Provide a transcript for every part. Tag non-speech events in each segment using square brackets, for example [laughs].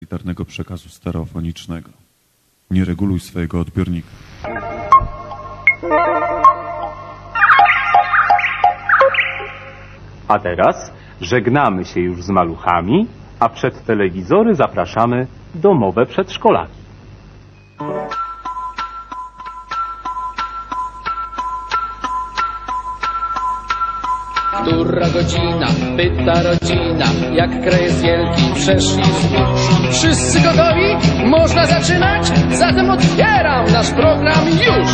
satelitarnego przekazu stereofonicznego. Nie reguluj swojego odbiornika. A teraz żegnamy się już z maluchami, a przed telewizory zapraszamy domowe przedszkolaki. Godzina? Pyta rodzina. Jak kraj jest wielki, przeszli. Wszyscy gotowi? Można zaczynać? Zatem otwieram nasz program już!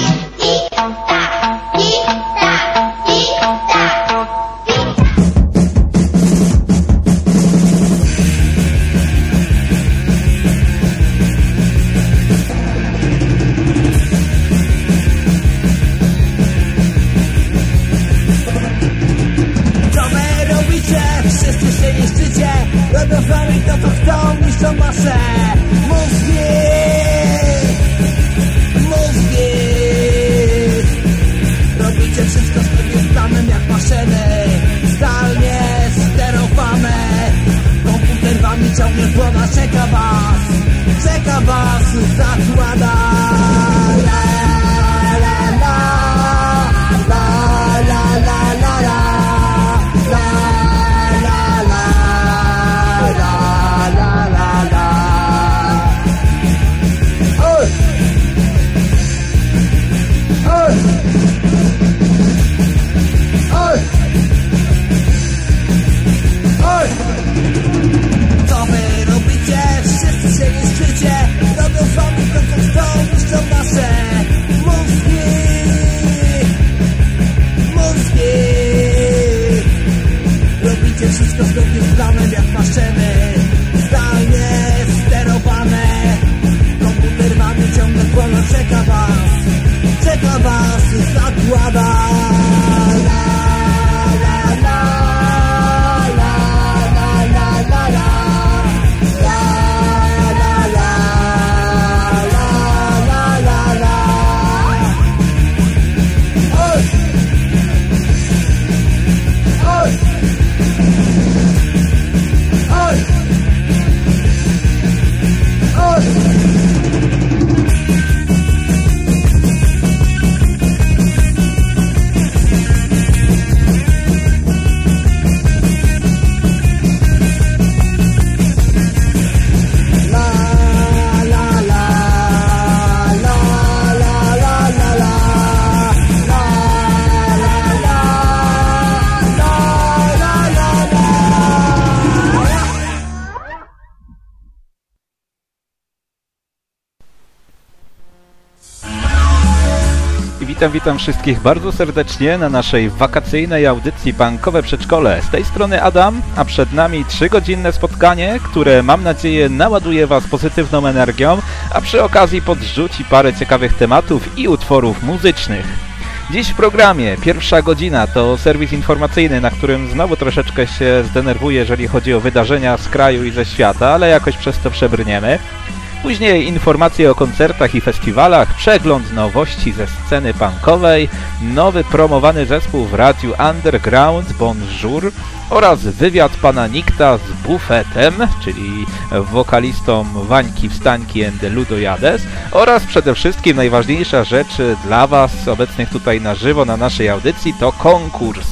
Witam, wszystkich bardzo serdecznie na naszej wakacyjnej audycji Bankowe Przedszkole. Z tej strony Adam, a przed nami trzygodzinne spotkanie, które mam nadzieję naładuje Was pozytywną energią, a przy okazji podrzuci parę ciekawych tematów i utworów muzycznych. Dziś w programie pierwsza godzina to serwis informacyjny, na którym znowu troszeczkę się zdenerwuję, jeżeli chodzi o wydarzenia z kraju i ze świata, ale jakoś przez to przebrniemy. Później informacje o koncertach i festiwalach, przegląd nowości ze sceny punkowej, nowy promowany zespół w radiu Underground Bonjour oraz wywiad pana Nikta z Buffetem, czyli wokalistą Wańki Wstańki and Ludojades oraz przede wszystkim najważniejsza rzecz dla Was obecnych tutaj na żywo na naszej audycji to konkurs.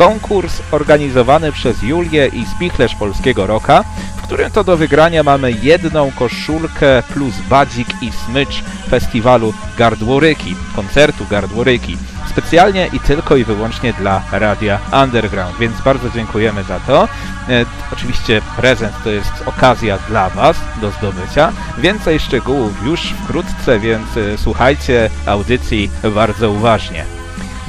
Konkurs organizowany przez Julię i Spichlerz Polskiego Roka, w którym to do wygrania mamy jedną koszulkę plus badzik i smycz festiwalu Gardłoryki, koncertu Gardłoryki. Specjalnie i tylko i wyłącznie dla Radia Underground, więc bardzo dziękujemy za to. E, oczywiście prezent to jest okazja dla Was do zdobycia. Więcej szczegółów już wkrótce, więc e, słuchajcie audycji bardzo uważnie.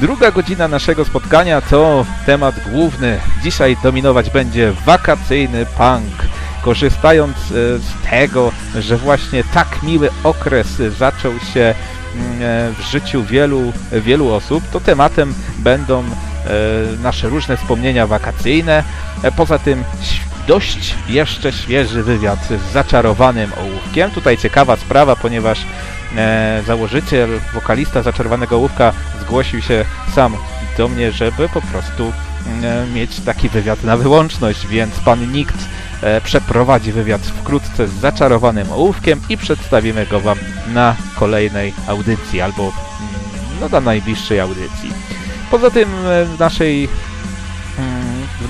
Druga godzina naszego spotkania to temat główny. Dzisiaj dominować będzie wakacyjny punk. Korzystając e, z tego, że właśnie tak miły okres zaczął się mm, e, w życiu wielu, wielu osób, to tematem będą e, nasze różne wspomnienia wakacyjne. Poza tym dość jeszcze świeży wywiad z zaczarowanym ołówkiem. Tutaj ciekawa sprawa, ponieważ e, założyciel, wokalista zaczarowanego ołówka zgłosił się sam do mnie, żeby po prostu e, mieć taki wywiad na wyłączność, więc pan nikt e, przeprowadzi wywiad wkrótce z zaczarowanym ołówkiem i przedstawimy go Wam na kolejnej audycji albo mm, no, na najbliższej audycji. Poza tym e, w naszej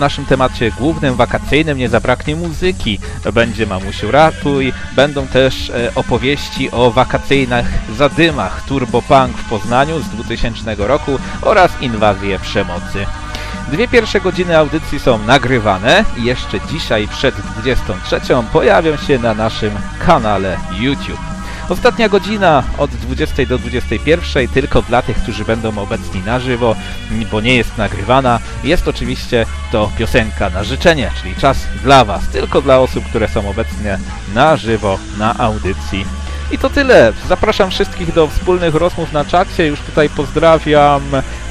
naszym temacie głównym, wakacyjnym, nie zabraknie muzyki. Będzie Mamusiu Ratuj, będą też e, opowieści o wakacyjnych zadymach Turbopunk w Poznaniu z 2000 roku oraz inwazję przemocy. Dwie pierwsze godziny audycji są nagrywane i jeszcze dzisiaj przed 23 pojawią się na naszym kanale YouTube. Ostatnia godzina od 20 do 21 tylko dla tych, którzy będą obecni na żywo, bo nie jest nagrywana. Jest oczywiście to piosenka na życzenie, czyli czas dla Was, tylko dla osób, które są obecnie na żywo na audycji. I to tyle. Zapraszam wszystkich do wspólnych rozmów na czacie. Już tutaj pozdrawiam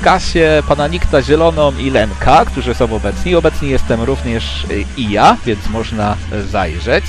Kasię, pana Nikta Zieloną i Lenka, którzy są obecni. Obecni jestem również i ja, więc można zajrzeć.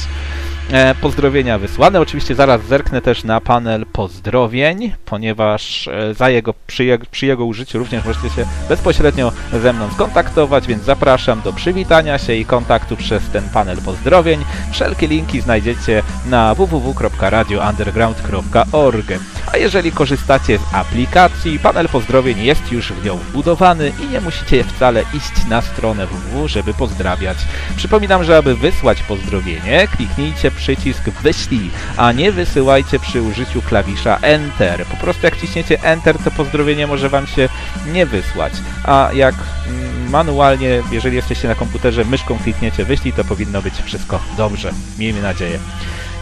E, pozdrowienia wysłane. Oczywiście zaraz zerknę też na panel pozdrowień, ponieważ e, za jego, przy, przy jego użyciu również możecie się bezpośrednio ze mną skontaktować, więc zapraszam do przywitania się i kontaktu przez ten panel pozdrowień. Wszelkie linki znajdziecie na www.radiounderground.org. A jeżeli korzystacie z aplikacji, panel pozdrowień jest już w nią wbudowany i nie musicie wcale iść na stronę www, żeby pozdrawiać. Przypominam, że aby wysłać pozdrowienie, kliknijcie przycisk wyślij, a nie wysyłajcie przy użyciu klawisza Enter. Po prostu jak ciśniecie Enter, to pozdrowienie może Wam się nie wysłać. A jak mm, manualnie, jeżeli jesteście na komputerze, myszką klikniecie wyślij, to powinno być wszystko dobrze. Miejmy nadzieję.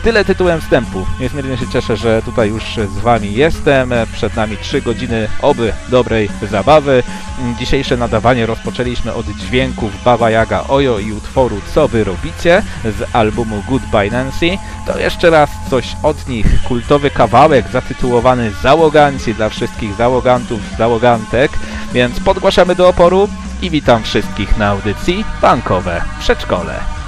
Tyle tytułem wstępu. Niezmiernie się cieszę, że tutaj już z Wami jestem. Przed nami 3 godziny oby dobrej zabawy. Dzisiejsze nadawanie rozpoczęliśmy od dźwięków Baba Jaga Ojo i utworu Co Wy Robicie z albumu Goodbye Nancy. To jeszcze raz coś od nich. Kultowy kawałek zatytułowany Załoganci dla wszystkich załogantów, załogantek. Więc podgłaszamy do oporu i witam wszystkich na audycji Bankowe Przedszkole.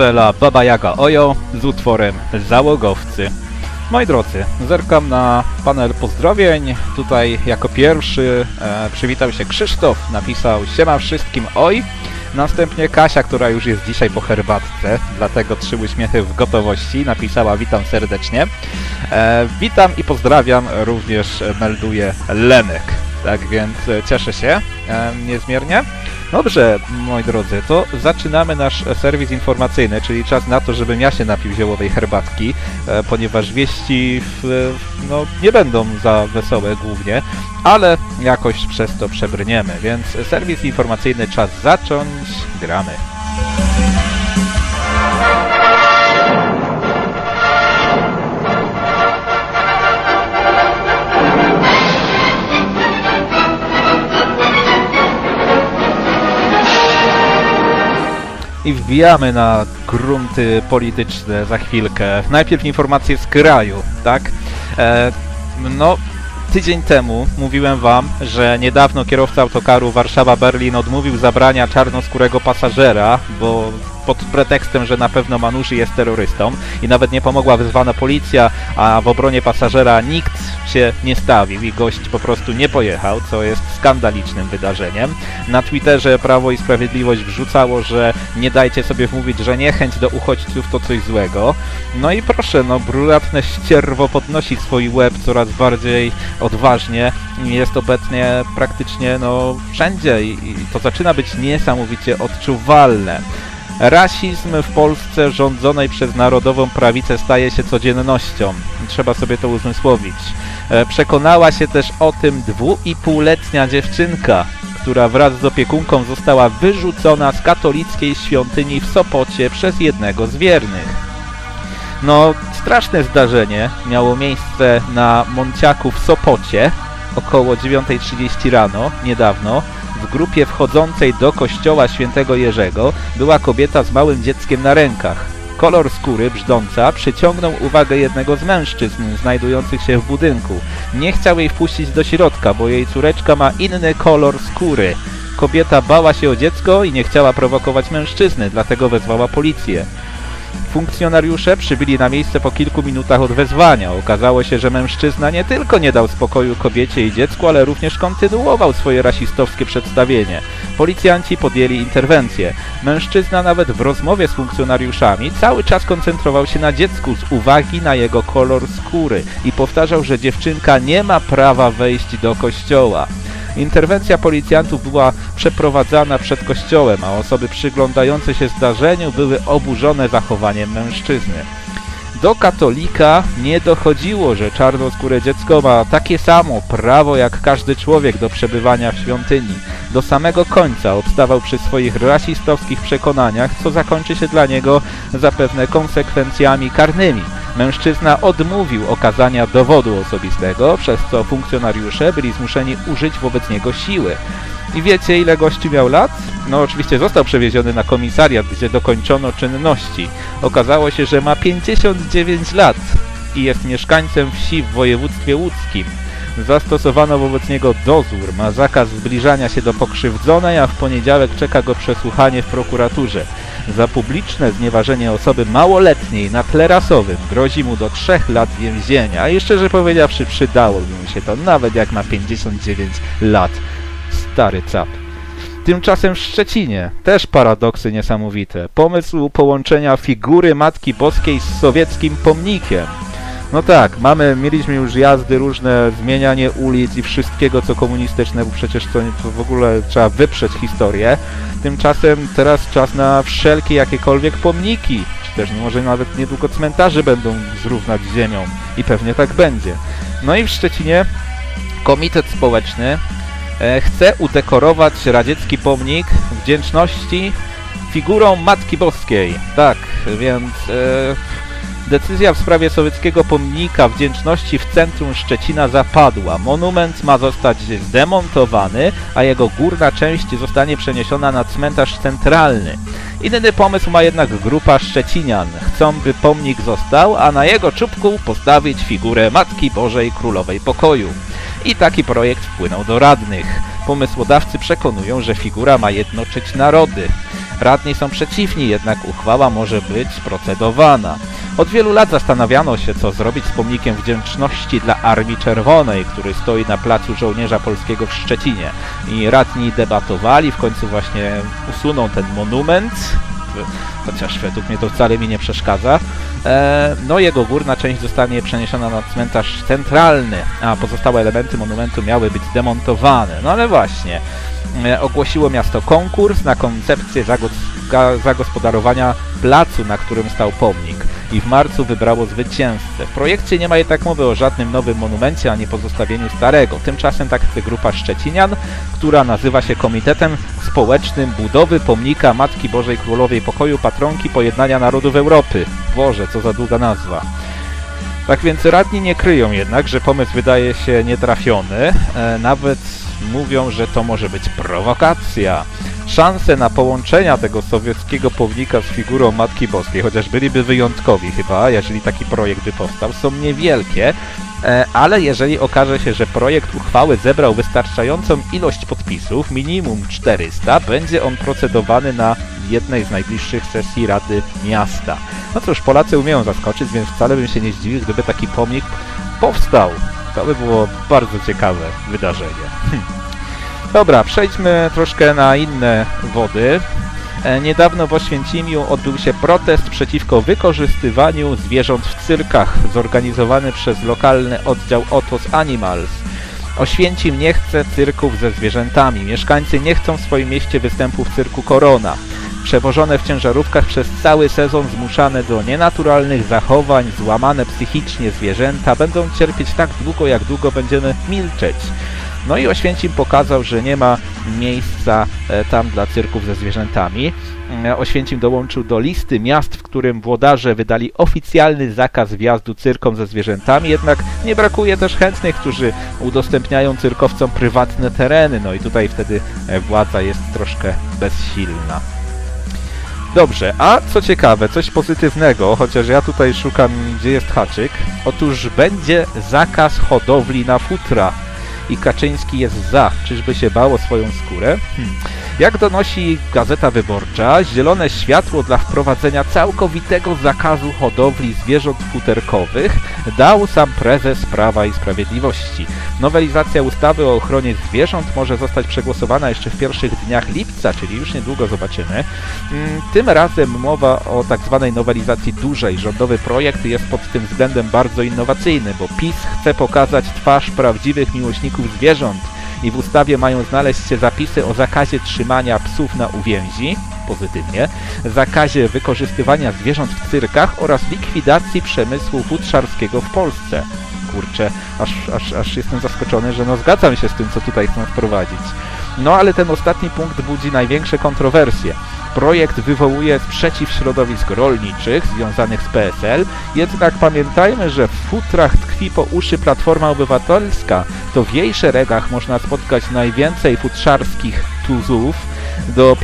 Kapela Baba Jaga Ojo z utworem Załogowcy. Moi drodzy, zerkam na panel pozdrowień. Tutaj jako pierwszy e, przywitał się Krzysztof, napisał siema wszystkim oj. Następnie Kasia, która już jest dzisiaj po herbatce, dlatego trzy uśmiechy w gotowości, napisała witam serdecznie. E, witam i pozdrawiam, również e, melduje Lenek. Tak więc e, cieszę się e, niezmiernie. Dobrze, moi drodzy, to zaczynamy nasz serwis informacyjny, czyli czas na to, żebym ja się napił ziołowej herbatki, e, ponieważ wieści w, no, nie będą za wesołe głównie, ale jakoś przez to przebrniemy, więc serwis informacyjny czas zacząć, gramy. I wbijamy na grunty polityczne za chwilkę. Najpierw informacje z kraju, tak? E, no, tydzień temu mówiłem wam, że niedawno kierowca autokaru Warszawa-Berlin odmówił zabrania czarnoskórego pasażera, bo pod pretekstem, że na pewno Manuszy jest terrorystą i nawet nie pomogła wezwana policja, a w obronie pasażera nikt się nie stawił i gość po prostu nie pojechał, co jest skandalicznym wydarzeniem. Na Twitterze Prawo i Sprawiedliwość wrzucało, że nie dajcie sobie wmówić, że niechęć do uchodźców to coś złego. No i proszę, no brunatne ścierwo podnosi swój łeb coraz bardziej odważnie jest obecnie praktycznie no wszędzie i to zaczyna być niesamowicie odczuwalne. Rasizm w Polsce rządzonej przez narodową prawicę staje się codziennością. Trzeba sobie to uzmysłowić. E, Przekonała się też o tym dwuipółletnia dziewczynka, która wraz z opiekunką została wyrzucona z katolickiej świątyni w Sopocie przez jednego z wiernych. No, straszne zdarzenie miało miejsce na Monciaku w Sopocie około 9.30 rano, niedawno. W grupie wchodzącej do kościoła świętego Jerzego była kobieta z małym dzieckiem na rękach. Kolor skóry brzdąca przyciągnął uwagę jednego z mężczyzn znajdujących się w budynku. Nie chciał jej wpuścić do środka, bo jej córeczka ma inny kolor skóry. Kobieta bała się o dziecko i nie chciała prowokować mężczyzny, dlatego wezwała policję. Funkcjonariusze przybyli na miejsce po kilku minutach od wezwania. Okazało się, że mężczyzna nie tylko nie dał spokoju kobiecie i dziecku, ale również kontynuował swoje rasistowskie przedstawienie. Policjanci podjęli interwencję. Mężczyzna nawet w rozmowie z funkcjonariuszami cały czas koncentrował się na dziecku z uwagi na jego kolor skóry i powtarzał, że dziewczynka nie ma prawa wejść do kościoła. Interwencja policjantów była przeprowadzana przed kościołem, a osoby przyglądające się zdarzeniu były oburzone zachowaniem mężczyzny. Do katolika nie dochodziło, że czarnoskóre dziecko ma takie samo prawo jak każdy człowiek do przebywania w świątyni. Do samego końca obstawał przy swoich rasistowskich przekonaniach, co zakończy się dla niego zapewne konsekwencjami karnymi. Mężczyzna odmówił okazania dowodu osobistego, przez co funkcjonariusze byli zmuszeni użyć wobec niego siły. I wiecie ile gościu miał lat? No oczywiście został przewieziony na komisariat, gdzie dokończono czynności. Okazało się, że ma 59 lat i jest mieszkańcem wsi w województwie łódzkim. Zastosowano wobec niego dozór, ma zakaz zbliżania się do pokrzywdzonej, a w poniedziałek czeka go przesłuchanie w prokuraturze. Za publiczne znieważenie osoby małoletniej na tle rasowym grozi mu do 3 lat więzienia. I szczerze powiedziawszy przydałoby mu się to, nawet jak ma 59 lat. Stary cap. Tymczasem w Szczecinie też paradoksy niesamowite. Pomysł połączenia figury Matki Boskiej z sowieckim pomnikiem. No tak, mamy, mieliśmy już jazdy różne, zmienianie ulic i wszystkiego co komunistyczne, bo przecież to, to w ogóle trzeba wyprzeć historię. Tymczasem teraz czas na wszelkie jakiekolwiek pomniki, czy też może nawet niedługo cmentarze będą zrównać z ziemią i pewnie tak będzie. No i w Szczecinie Komitet Społeczny e, chce udekorować radziecki pomnik wdzięczności figurą Matki Boskiej. Tak, więc e, decyzja w sprawie sowieckiego pomnika wdzięczności w centrum Szczecina zapadła. Monument ma zostać zdemontowany, a jego górna część zostanie przeniesiona na cmentarz centralny. Inny pomysł ma jednak grupa Szczecinian. Chcą, by pomnik został, a na jego czubku postawić figurę Matki Bożej Królowej Pokoju. I taki projekt wpłynął do radnych. Pomysłodawcy przekonują, że figura ma jednoczyć narody. Radni są przeciwni, jednak uchwała może być procedowana. Od wielu lat zastanawiano się, co zrobić z pomnikiem wdzięczności dla Armii Czerwonej, który stoi na placu żołnierza polskiego w Szczecinie. I radni debatowali, w końcu właśnie usuną ten monument, chociaż według mnie to wcale mi nie przeszkadza. E, no jego górna część zostanie przeniesiona na cmentarz centralny, a pozostałe elementy monumentu miały być demontowane. No ale właśnie, e, ogłosiło miasto konkurs na koncepcję zagospodarowania placu, na którym stał pomnik i w marcu wybrało zwycięzcę. W projekcie nie ma jednak mowy o żadnym nowym monumencie ani pozostawieniu starego. Tymczasem tak chce grupa Szczecinian, która nazywa się Komitetem Społecznym Budowy Pomnika Matki Bożej Królowej Pokoju Patronki Pojednania Narodów Europy. Boże, co za długa nazwa. Tak więc radni nie kryją jednak, że pomysł wydaje się nietrafiony. E, nawet mówią, że to może być prowokacja. Szanse na połączenia tego sowieckiego pomnika z figurą Matki Boskiej, chociaż byliby wyjątkowi chyba, jeżeli taki projekt by powstał, są niewielkie, e, ale jeżeli okaże się, że projekt uchwały zebrał wystarczającą ilość podpisów, minimum 400, będzie on procedowany na jednej z najbliższych sesji Rady Miasta. No cóż, Polacy umieją zaskoczyć, więc wcale bym się nie zdziwił, gdyby taki pomnik powstał. To by było bardzo ciekawe wydarzenie. Hm. Dobra, przejdźmy troszkę na inne wody. E, Niedawno w Oświęcimiu odbył się protest przeciwko wykorzystywaniu zwierząt w cyrkach, zorganizowany przez lokalny oddział Otos Animals. Oświęcim nie chce cyrków ze zwierzętami. Mieszkańcy nie chcą w swoim mieście występów cyrku Korona. Przewożone w ciężarówkach przez cały sezon zmuszane do nienaturalnych zachowań, złamane psychicznie zwierzęta będą cierpieć tak długo, jak długo będziemy milczeć. No i Oświęcim pokazał, że nie ma miejsca e, tam dla cyrków ze zwierzętami. E, Oświęcim dołączył do listy miast, w którym włodarze wydali oficjalny zakaz wjazdu cyrkom ze zwierzętami, jednak nie brakuje też chętnych, którzy udostępniają cyrkowcom prywatne tereny, no i tutaj wtedy e, władza jest troszkę bezsilna. Dobrze, a co ciekawe, coś pozytywnego, chociaż ja tutaj szukam, gdzie jest haczyk. Otóż będzie zakaz hodowli na futra. I Kaczyński jest za. Czyżby się bało swoją skórę? Hmm. Jak donosi Gazeta Wyborcza, zielone światło dla wprowadzenia całkowitego zakazu hodowli zwierząt futerkowych dał sam prezes Prawa i Sprawiedliwości. Nowelizacja ustawy o ochronie zwierząt może zostać przegłosowana jeszcze w pierwszych dniach lipca, czyli już niedługo zobaczymy. Mm, Tym razem mowa o tak zwanej nowelizacji dużej. Rządowy projekt jest pod tym względem bardzo innowacyjny, bo PiS chce pokazać twarz prawdziwych miłośników zwierząt i w ustawie mają znaleźć się zapisy o zakazie trzymania psów na uwięzi, pozytywnie, zakazie wykorzystywania zwierząt w cyrkach oraz likwidacji przemysłu futrzarskiego w Polsce. Kurczę, aż, aż, aż jestem zaskoczony, że no zgadzam się z tym, co tutaj chcą wprowadzić. No ale ten ostatni punkt budzi największe kontrowersje. Projekt wywołuje sprzeciw środowisk rolniczych związanych z PSL, jednak pamiętajmy, że w futrach tkwi po uszy Platforma Obywatelska. To w jej szeregach można spotkać najwięcej futrzarskich tuzów. Do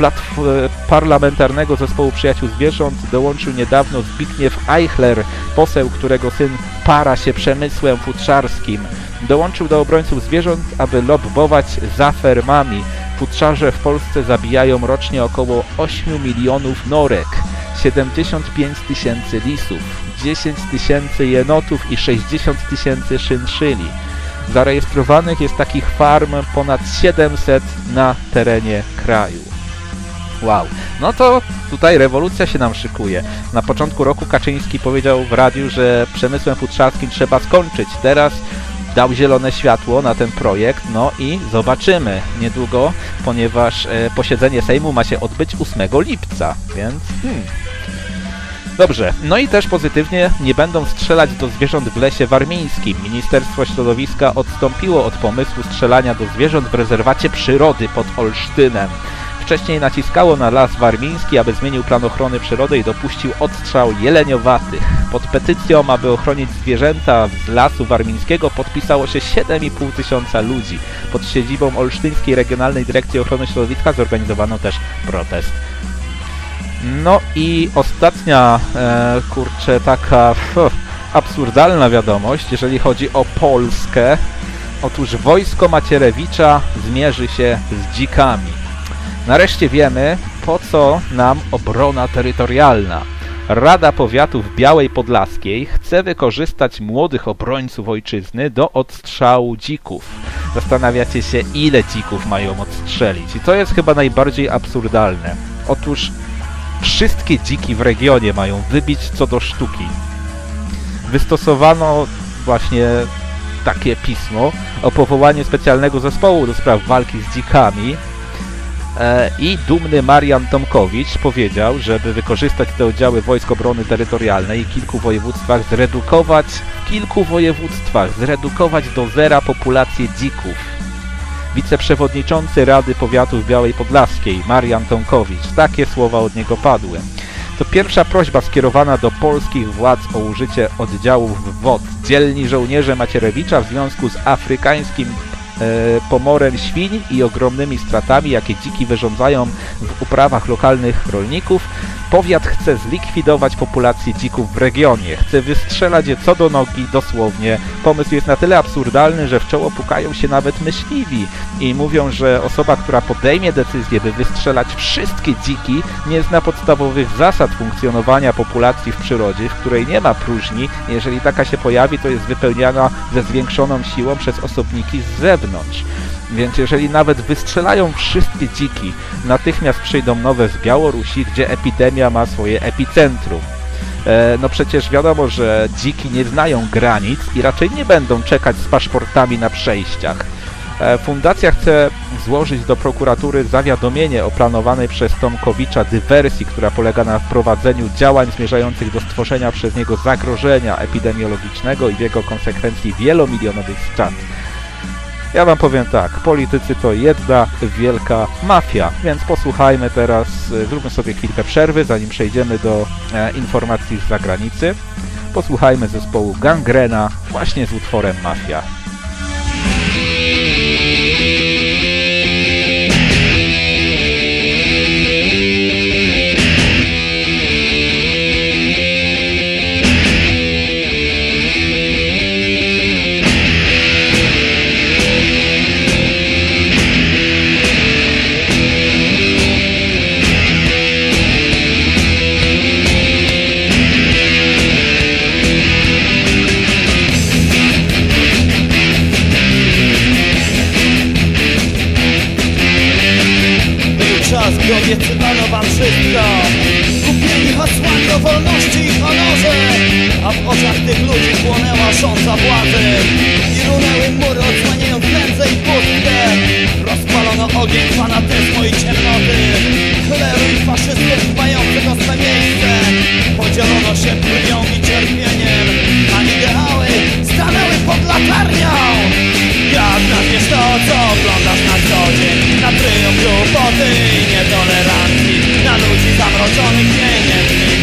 parlamentarnego zespołu przyjaciół zwierząt dołączył niedawno Zbigniew Eichler, poseł, którego syn para się przemysłem futrzarskim. Dołączył do obrońców zwierząt, aby lobbować za fermami. Futrzarze w Polsce zabijają rocznie około 8 milionów norek, 75 tysięcy lisów, 10 tysięcy jenotów i 60 tysięcy szynszyli. Zarejestrowanych jest takich farm ponad 700 na terenie kraju. Wow, no to tutaj rewolucja się nam szykuje. Na początku roku Kaczyński powiedział w radiu, że przemysłem futrzarskim trzeba skończyć. Teraz dał zielone światło na ten projekt, no i zobaczymy niedługo, ponieważ e, posiedzenie Sejmu ma się odbyć 8 lipca, więc hmm. Dobrze, no i też pozytywnie nie będą strzelać do zwierząt w lesie warmińskim. Ministerstwo Środowiska odstąpiło od pomysłu strzelania do zwierząt w rezerwacie przyrody pod Olsztynem. Wcześniej naciskało na las warmiński, aby zmienił plan ochrony przyrody i dopuścił odstrzał jeleniowatych. Pod petycją, aby ochronić zwierzęta z lasu warmińskiego podpisało się 7,5 tysiąca ludzi. Pod siedzibą Olsztyńskiej Regionalnej Dyrekcji Ochrony Środowiska zorganizowano też protest. No i ostatnia, e, kurczę, taka [laughs] absurdalna wiadomość, jeżeli chodzi o Polskę. Otóż wojsko Macierewicza zmierzy się z dzikami. Nareszcie wiemy, po co nam obrona terytorialna? Rada Powiatu w Białej Podlaskiej chce wykorzystać młodych obrońców ojczyzny do odstrzału dzików. Zastanawiacie się, ile dzików mają odstrzelić. I to jest chyba najbardziej absurdalne. Otóż wszystkie dziki w regionie mają wybić co do sztuki. Wystosowano właśnie takie pismo o powołaniu specjalnego zespołu do spraw walki z dzikami, E, I dumny Marian Tomkowicz powiedział, żeby wykorzystać te oddziały Wojsk Obrony Terytorialnej i kilku województwach zredukować, w kilku województwach zredukować do zera populację dzików. Wiceprzewodniczący Rady Powiatu w Białej Podlaskiej, Marian Tomkowicz, takie słowa od niego padły. To pierwsza prośba skierowana do polskich władz o użycie oddziałów WOT. Dzielni żołnierze Macierewicza w związku z afrykańskim E, pomorem świń i ogromnymi stratami, jakie dziki wyrządzają w uprawach lokalnych rolników, powiat chce zlikwidować populację dzików w regionie. Chce wystrzelać je co do nogi, dosłownie. Pomysł jest na tyle absurdalny, że w czoło pukają się nawet myśliwi i mówią, że osoba, która podejmie decyzję, by wystrzelać wszystkie dziki, nie zna podstawowych zasad funkcjonowania populacji w przyrodzie, w której nie ma próżni. Jeżeli taka się pojawi, to jest wypełniana ze zwiększoną siłą przez osobniki z zewnątrz. Więc jeżeli nawet wystrzelają wszystkie dziki, natychmiast przyjdą nowe z Białorusi, gdzie epidemia ma swoje epicentrum. E, no przecież wiadomo, że dziki nie znają granic i raczej nie będą czekać z paszportami na przejściach. E, fundacja chce złożyć do prokuratury zawiadomienie o planowanej przez Tomkowicza dywersji, która polega na wprowadzeniu działań zmierzających do stworzenia przez niego zagrożenia epidemiologicznego i w jego konsekwencji wielomilionowych strat. Ja wam powiem tak, politycy to jedna wielka mafia, więc posłuchajmy teraz, e, zróbmy sobie chwilkę przerwy, zanim przejdziemy do e, informacji z zagranicy. Posłuchajmy zespołu Gangrena właśnie z utworem Mafia. W oczach tych ludzi płonęła sząca władzy. I runęły mury odsłaniając ręce i pustkę Rozpalono ogień fanatyzmu i ciemnoty. Kleru i faszystów mających swe miejsce. Podzielono się brnią i cierpieniem A ideały stanęły pod latarnią. Jak nazwiesz to, co oglądasz na co dzień? Na triumf głupoty i nietolerancji. Na ludzi zamroczonych pieniędzmi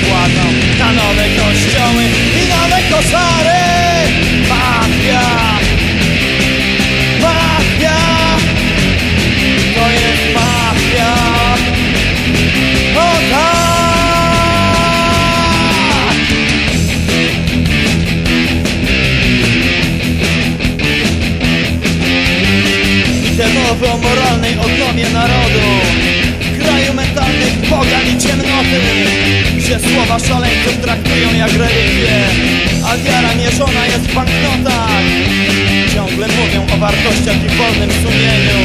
Na nowe kościoły i nowe koszary Mafia. Mafia. To jest mafia. O tak. Te mowy o moralnej odnomie narodu. Kraju mentalnych pogan i ciemnoty Gdzie słowa szaleńców traktują jak relikwie A wiara mierzona jest w banknotach. Ciągle mówią o wartościach i wolnym sumieniu.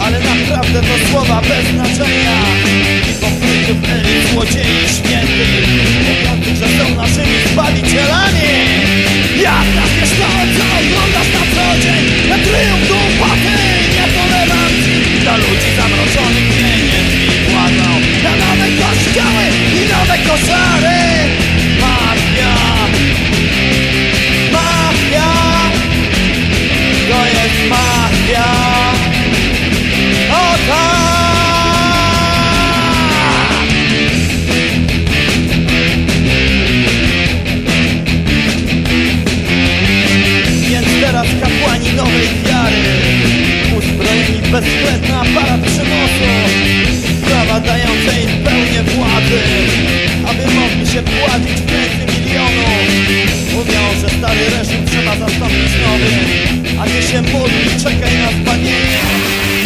Ale naprawdę to słowa bez znaczenia. I konfliktów elit, złodziei i świętych że są naszymi zbawicielami. Nas wiesz to, co oglądasz na co dzień? Na triumf głupoty i nietolerancji. Dla ludzi zamrożonych pieniędzmi płacą Na nowe kościoły nowe koszary Mafia! Mafia! To jest mafia! O tak! Więc teraz kapłani nowej wiary Uzbrojeni w bezwzględny aparat przymusu Prawa dające im pełnię władzy aby mogli się płacić piękny milionów. Mówią, że stary reżim trzeba zastąpić nowym A nie się modlić, czekaj na zbawienie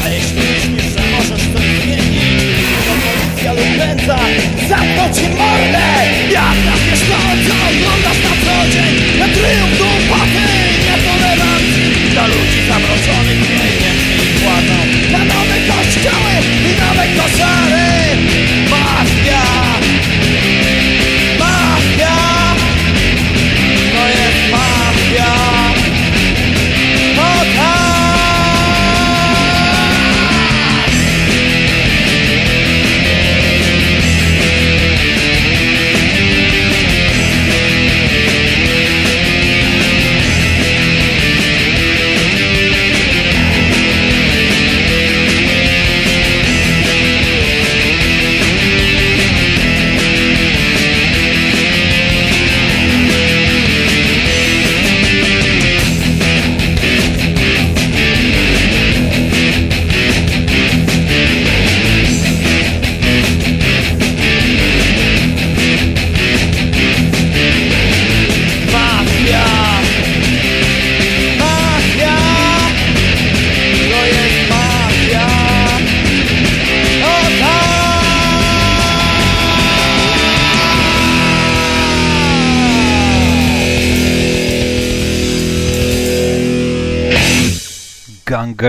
A jeśli myślisz, że możesz coś zmienić To policja lub pędza zamkną ci mordę. Jak na co oglądasz na co dzień Na triumf głupoty i nietolerancji. Dla ludzi zamrożonych pieniędzy płacą Na nowe kościoły i nowe koszary.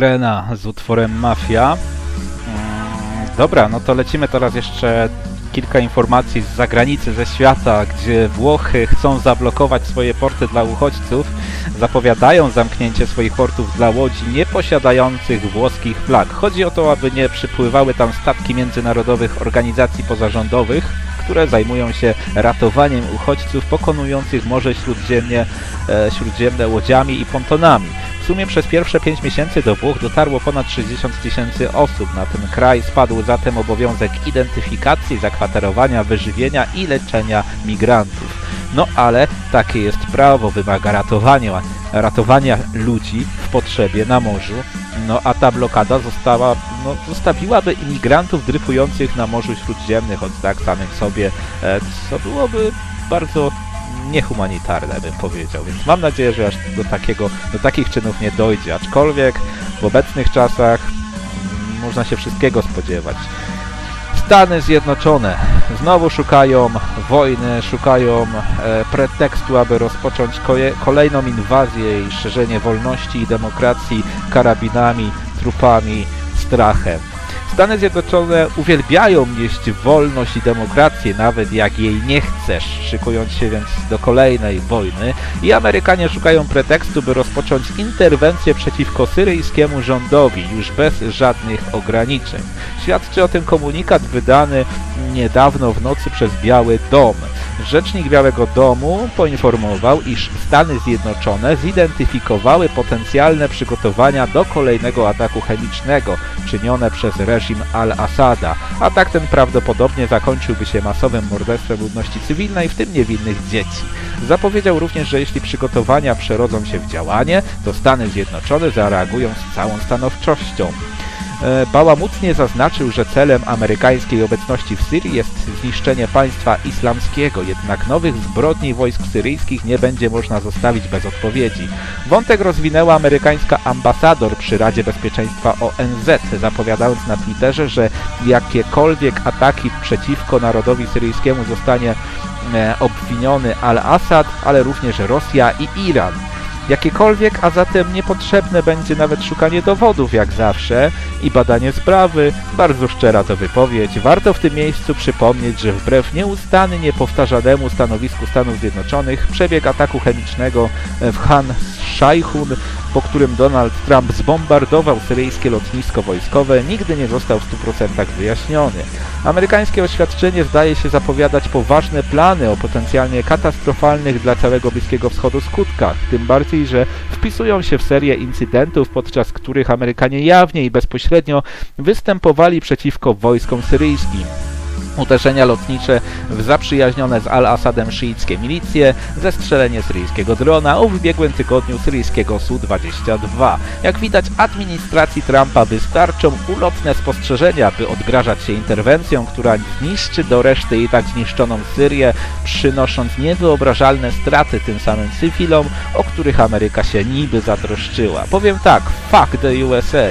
Gangrena z utworem Mafia. Mm, Dobra, no to lecimy teraz jeszcze kilka informacji z zagranicy, ze świata, gdzie Włochy chcą zablokować swoje porty dla uchodźców, zapowiadają zamknięcie swoich portów dla łodzi nieposiadających włoskich flag. Chodzi o to, aby nie przypływały tam statki międzynarodowych organizacji pozarządowych, które zajmują się ratowaniem uchodźców pokonujących Morze Śródziemnie, e, Śródziemne łodziami i pontonami. Sumie przez pierwsze 5 miesięcy do Włoch dotarło ponad 60 tysięcy osób. Na ten kraj spadł zatem obowiązek identyfikacji, zakwaterowania, wyżywienia i leczenia migrantów. No ale takie jest prawo, wymaga ratowania, ratowania ludzi w potrzebie na morzu. No a ta blokada została, no, zostawiłaby imigrantów dryfujących na Morzu Śródziemnym, choć tak samym sobie, e, co byłoby bardzo niehumanitarne, bym powiedział. Więc mam nadzieję, że aż do, takiego, do takich czynów nie dojdzie. Aczkolwiek w obecnych czasach można się wszystkiego spodziewać. Stany Zjednoczone znowu szukają wojny, szukają e, pretekstu, aby rozpocząć kolejną inwazję i szerzenie wolności i demokracji karabinami, trupami, strachem. Stany Zjednoczone uwielbiają nieść wolność i demokrację, nawet jak jej nie chcesz, szykując się więc do kolejnej wojny i Amerykanie szukają pretekstu, by rozpocząć interwencję przeciwko syryjskiemu rządowi, już bez żadnych ograniczeń. Świadczy o tym komunikat wydany niedawno w nocy przez Biały Dom. Rzecznik Białego Domu poinformował, iż Stany Zjednoczone zidentyfikowały potencjalne przygotowania do kolejnego ataku chemicznego czynione przez reżim al-Assada. Atak ten prawdopodobnie zakończyłby się masowym morderstwem ludności cywilnej, w tym niewinnych dzieci. Zapowiedział również, że jeśli przygotowania przerodzą się w działanie, to Stany Zjednoczone zareagują z całą stanowczością. E, Bałamucnie zaznaczył, że celem amerykańskiej obecności w Syrii jest zniszczenie państwa islamskiego, jednak nowych zbrodni wojsk syryjskich nie będzie można zostawić bez odpowiedzi. Wątek rozwinęła amerykańska ambasador przy Radzie Bezpieczeństwa ONZ, zapowiadając na Twitterze, że jakiekolwiek ataki przeciwko narodowi syryjskiemu zostanie e, obwiniony al-Assad, ale również Rosja i Iran jakiekolwiek, a zatem niepotrzebne będzie nawet szukanie dowodów jak zawsze i badanie sprawy. Bardzo szczera to wypowiedź. Warto w tym miejscu przypomnieć, że wbrew nieustannie niepowtarzanemu stanowisku Stanów Zjednoczonych przebieg ataku chemicznego w Han Shaykhun, po którym Donald Trump zbombardował syryjskie lotnisko wojskowe, nigdy nie został w 100% wyjaśniony. Amerykańskie oświadczenie zdaje się zapowiadać poważne plany o potencjalnie katastrofalnych dla całego Bliskiego Wschodu skutkach, tym bardziej, że wpisują się w serię incydentów, podczas których Amerykanie jawnie i bezpośrednio występowali przeciwko wojskom syryjskim uderzenia lotnicze w zaprzyjaźnione z Al-Assadem szyickie milicje, zestrzelenie syryjskiego drona, a w ubiegłym tygodniu syryjskiego Su-22. Jak widać, administracji Trumpa wystarczą ulotne spostrzeżenia, by odgrażać się interwencją, która zniszczy do reszty i tak zniszczoną Syrię, przynosząc niewyobrażalne straty tym samym cywilom, o których Ameryka się niby zatroszczyła. Powiem tak, fuck the USA.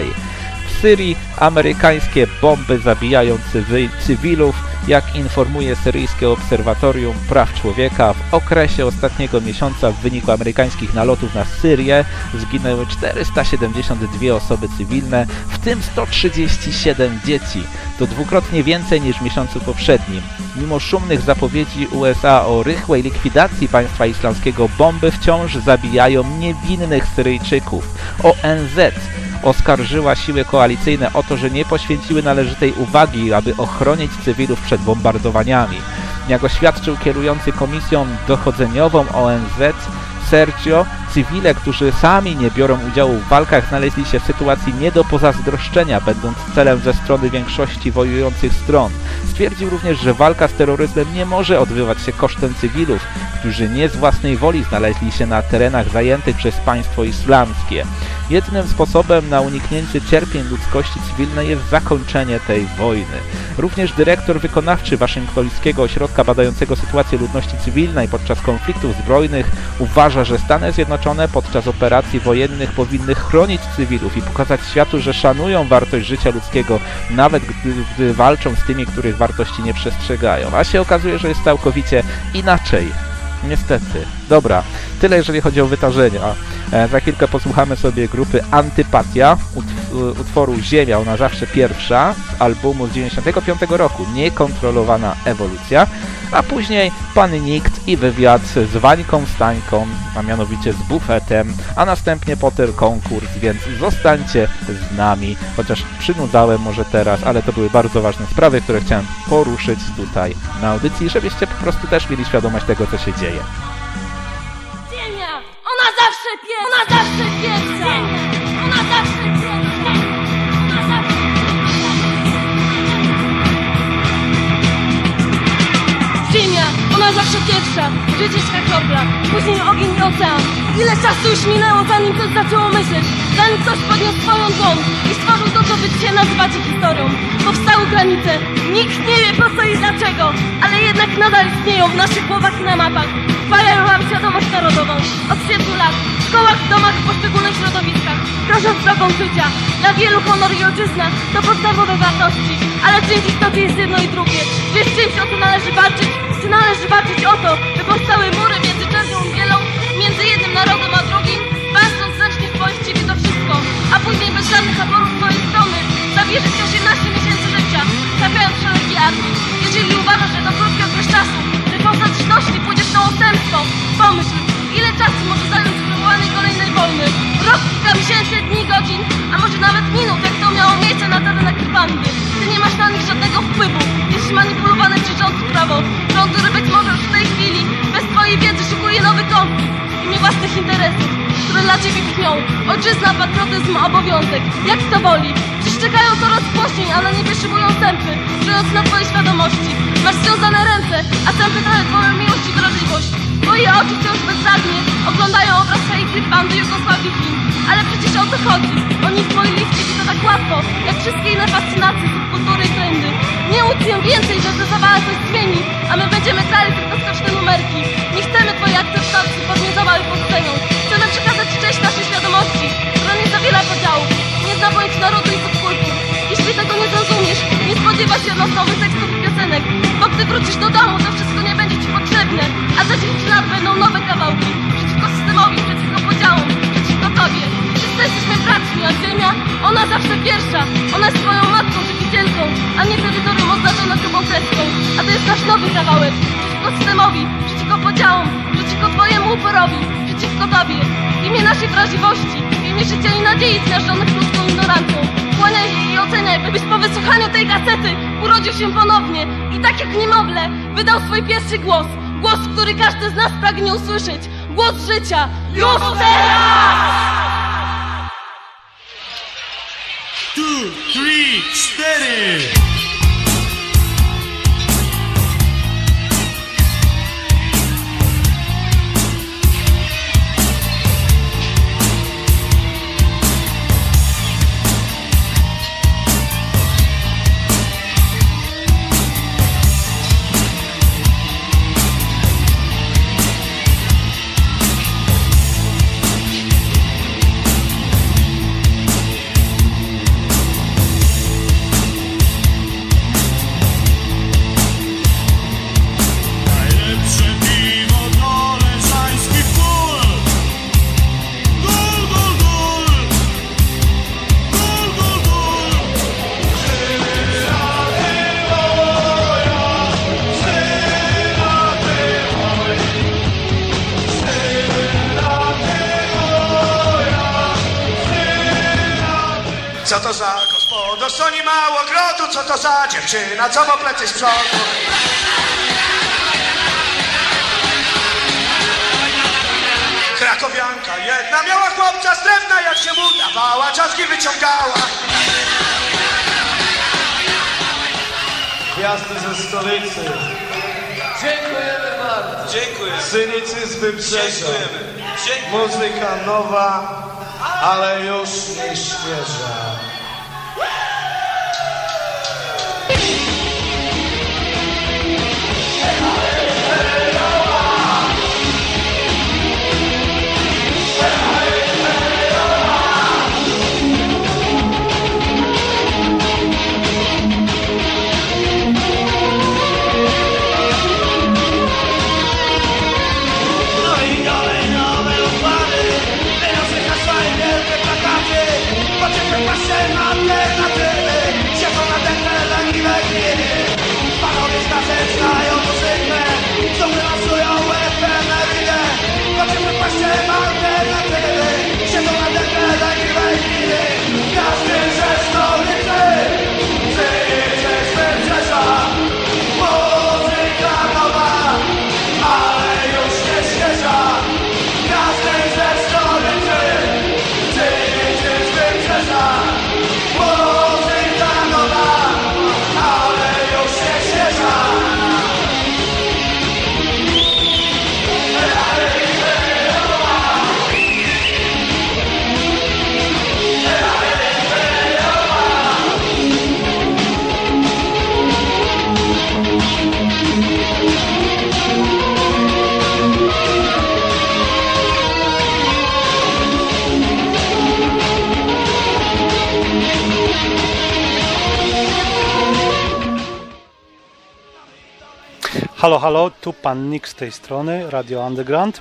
Syrii. Amerykańskie bomby zabijają cywy- cywilów, jak informuje syryjskie Obserwatorium Praw Człowieka, w okresie ostatniego miesiąca w wyniku amerykańskich nalotów na Syrię zginęły 472 osoby cywilne, w tym 137 dzieci. To dwukrotnie więcej niż w miesiącu poprzednim. Mimo szumnych zapowiedzi USA o rychłej likwidacji państwa islamskiego, bomby wciąż zabijają niewinnych Syryjczyków. ONZ oskarżyła siły koalicyjne o to, że nie poświęciły należytej uwagi, aby ochronić cywilów przed bombardowaniami. Jak oświadczył kierujący komisją dochodzeniową ONZ Sergio, cywile, którzy sami nie biorą udziału w walkach, znaleźli się w sytuacji nie do pozazdroszczenia, będąc celem ze strony większości wojujących stron. Stwierdził również, że walka z terroryzmem nie może odbywać się kosztem cywilów, którzy nie z własnej woli znaleźli się na terenach zajętych przez państwo islamskie. Jednym sposobem na uniknięcie cierpień ludzkości cywilnej jest zakończenie tej wojny. Również dyrektor wykonawczy Waszyngtońskiego Ośrodka Badającego Sytuację Ludności Cywilnej podczas konfliktów zbrojnych uważa, że Stany Zjednoczone podczas operacji wojennych powinny chronić cywilów i pokazać światu, że szanują wartość życia ludzkiego, nawet gdy, gdy walczą z tymi, których wartości nie przestrzegają. A się okazuje, że jest całkowicie inaczej. Niestety. Dobra, tyle jeżeli chodzi o wydarzenia. E, za chwilkę posłuchamy sobie grupy Antypatia, utworu Ziemia, ona zawsze pierwsza, z albumu z 95 roku, Niekontrolowana ewolucja, a później Pan Nikt i wywiad z Wańką Stańką, a mianowicie z bufetem, a następnie Potter konkurs, więc zostańcie z nami, chociaż przynudzałem może teraz, ale to były bardzo ważne sprawy, które chciałem poruszyć tutaj na audycji, żebyście po prostu też mieli świadomość tego, co się dzieje. Ziemia! Ona zawsze pierwsza! Ona zawsze pierwsza! Ona zawsze pierwsza! Zawsze pierwsza! Życiska kropla, później ogień i ocean. Ile czasu już minęło, zanim coś zaczęło myśleć, zanim ktoś podniósł swoją dłoń i stworzył to, co wy dzisiaj nazywacie historią. Powstały granice, nikt nie wie po co i dlaczego, ale jednak nadal istnieją w naszych głowach i na mapach. Wpalają nam świadomość narodową. Od siedmiu lat w szkołach, domach, w poszczególnych środowiskach, krążąc drogą życia. Dla wielu honor i ojczyzna to podstawowe wartości, ale czymś w istocie jest jedno i drugie. Wiesz czymś o co należy walczyć? Czy należy walczyć o to, by powstały mury między czerwią i bielą, między jednym narodem a drugim, walcząc zręcznie w ciebie to wszystko, a później bez żadnych aporów z twojej strony zawierzyć 18 miesięcy ciebie brzmią. Ojczyzna, patriotyzm, obowiązek. Jak to woli. Przeszczekają coraz głośniej, ale nie wyszybują tępy, czując na twojej świadomości. Masz związane ręce, a tępy trochę twoją miłość i wrażliwość. Twoje oczy wciąż bezradnie oglądają obraz hejtry bandy Jugosławii Chin. Ale przecież o to chodzi. Oni w twojej liście to tak łatwo, jak wszystkie inne fascynacje subkultury i trendy. Nie łudź się więcej, że zdecydowała coś zmieni, a my będziemy grali tylko skoczne numerki. Nie chcemy twojej akceptacji pod sceną. Chcemy przekazać część naszej świadomości, która nie zawiera podziałów, nie zna pojęć narodu i subkultur. Jeśli tego nie zrozumiesz, nie spodziewa się nowych tekstów i piosenek, bo gdy wrócisz do domu, to wszystko nie będzie ci potrzebne, a za 10 lat będą nowe kawałki, przeciwko systemowi, przeciwko podziałom, przeciwko tobie. Wszyscy jesteśmy braćmi, a ziemia, ona zawsze pierwsza, ona jest twoją matką czy a nie terytorium oznaczone grubą kreską, a to jest nasz nowy kawałek, przeciwko systemowi, przeciwko podziałom, przeciwko twojemu uporowi, przeciwko tobie. W imię naszej wrażliwości, w imię życia i nadziei zmiażdżonych ludzką ignorancją. Kłaniaj się i oceniaj, byś po wysłuchaniu tej kasety urodził się ponownie i tak jak niemowlę wydał swój pierwszy głos. Głos, który każdy z nas pragnie usłyszeć. Głos życia. Już teraz! Tu, trzy, cztery. Co ma plecy z przodu? Krakowianka jedna miała chłopca z drewna, jak się mu dawała, czaski wyciągała. Gwiazdy ze stolicy. Dziękujemy bardzo. Cynicyzm wyprzedza. Muzyka nowa, ale już nie świeża. Halo, halo, tu pan Nick z tej strony, Radio Underground.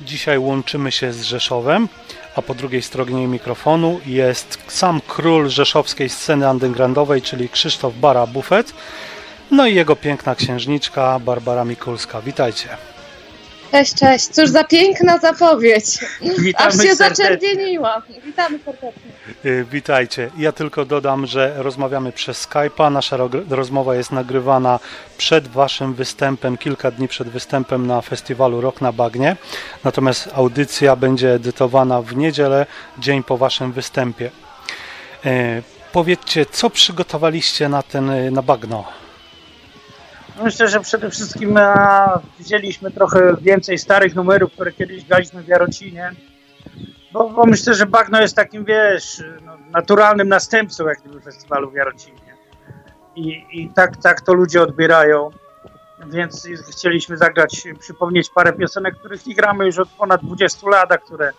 Dzisiaj łączymy się z Rzeszowem, a po drugiej stronie mikrofonu jest sam król rzeszowskiej sceny undergroundowej, czyli Krzysztof Bara Buffet, no i jego piękna księżniczka Barbara Mikulska. Witajcie. Cześć, cześć. Cóż za piękna zapowiedź. Witamy Aż się serdecznie. zaczerwieniła. Witamy serdecznie. Y, Witajcie. Ja tylko dodam, że rozmawiamy przez Skype'a. Nasza ro- rozmowa jest nagrywana przed Waszym występem, kilka dni przed występem na festiwalu Rock na Bagnie. Natomiast audycja będzie edytowana w niedzielę, dzień po Waszym występie. Y, Powiedzcie, co przygotowaliście na ten y, na bagno? Myślę, że przede wszystkim e, wzięliśmy trochę więcej starych numerów, które kiedyś graliśmy w Jarocinie. Bo, bo myślę, że Bagno jest takim, wiesz, no, naturalnym następcą jak gdyby festiwalu w Jarocinie. I, i tak, tak to ludzie odbierają. Więc chcieliśmy zagrać, przypomnieć parę piosenek, których nie gramy już od ponad 20 lat, a które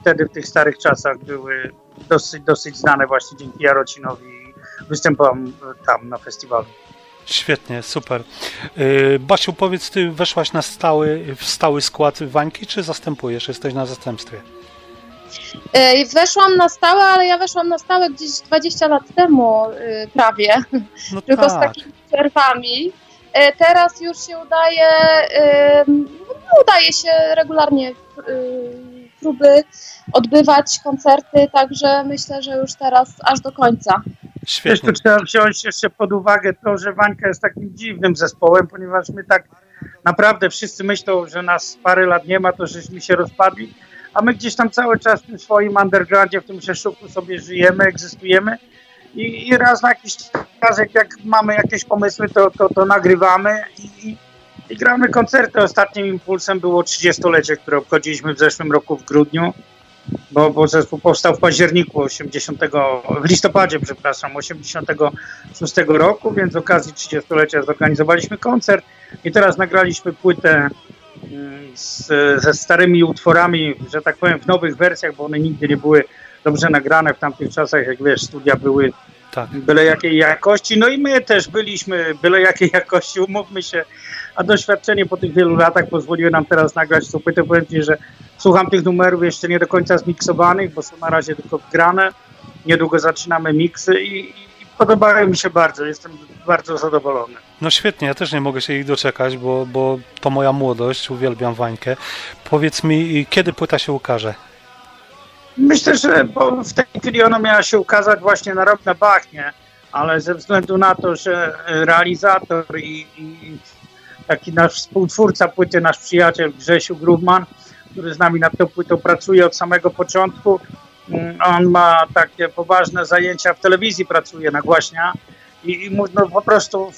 wtedy w tych starych czasach były dosyć, dosyć znane właśnie dzięki Jarocinowi i występom tam na festiwalu. Świetnie, super. Y, Basiu, powiedz, ty weszłaś na stały, w stały skład Wańki, czy zastępujesz? Jesteś na zastępstwie. E, Weszłam na stałe, ale ja weszłam na stałe gdzieś 20 lat temu y, prawie. No [laughs] Tylko z tak. takimi przerwami. Teraz już się udaje, no, udaje się regularnie y, próby odbywać, koncerty, także myślę, że już teraz aż do końca. Wiesz, tu trzeba wziąć jeszcze pod uwagę to, że Wańka jest takim dziwnym zespołem, ponieważ my tak naprawdę wszyscy myślą, że nas parę lat nie ma, to żeśmy się rozpadli, a my gdzieś tam cały czas w tym swoim undergroundzie, w tym Rzeszuku sobie żyjemy, egzystujemy i, i raz na jakiś czas, jak, jak mamy jakieś pomysły, to, to, to nagrywamy i, i, i gramy koncerty. Ostatnim impulsem było 30-lecie, które obchodziliśmy w zeszłym roku w grudniu bo, bo zespół powstał w październiku 80, w listopadzie, przepraszam, 86 roku, więc z okazji 30-lecia zorganizowaliśmy koncert i teraz nagraliśmy płytę mm, z, ze starymi utworami, że tak powiem, w nowych wersjach, bo one nigdy nie były dobrze nagrane w tamtych czasach, jak wiesz, studia były Tak. byle jakiej jakości, no i my też byliśmy byle jakiej [laughs] jakości, umówmy się, a doświadczenie po tych wielu latach pozwoliło nam teraz nagrać tą płytę. Powiem Ci, że słucham tych numerów jeszcze nie do końca zmiksowanych, bo są na razie tylko wgrane. Niedługo zaczynamy miksy i, podobają mi się bardzo. Jestem bardzo zadowolony. No świetnie, ja też nie mogę się ich doczekać, bo, bo to moja młodość, uwielbiam Wańkę. Powiedz mi, kiedy płyta się ukaże? Myślę, że bo w tej chwili ona miała się ukazać właśnie na rok na Bachnie, ale ze względu na to, że realizator i, i taki nasz współtwórca płyty, nasz przyjaciel Grzesiu Grubman, który z nami nad tą płytą pracuje od samego początku, mm, on ma takie poważne zajęcia w telewizji, pracuje nagłaśnia i, i no, po prostu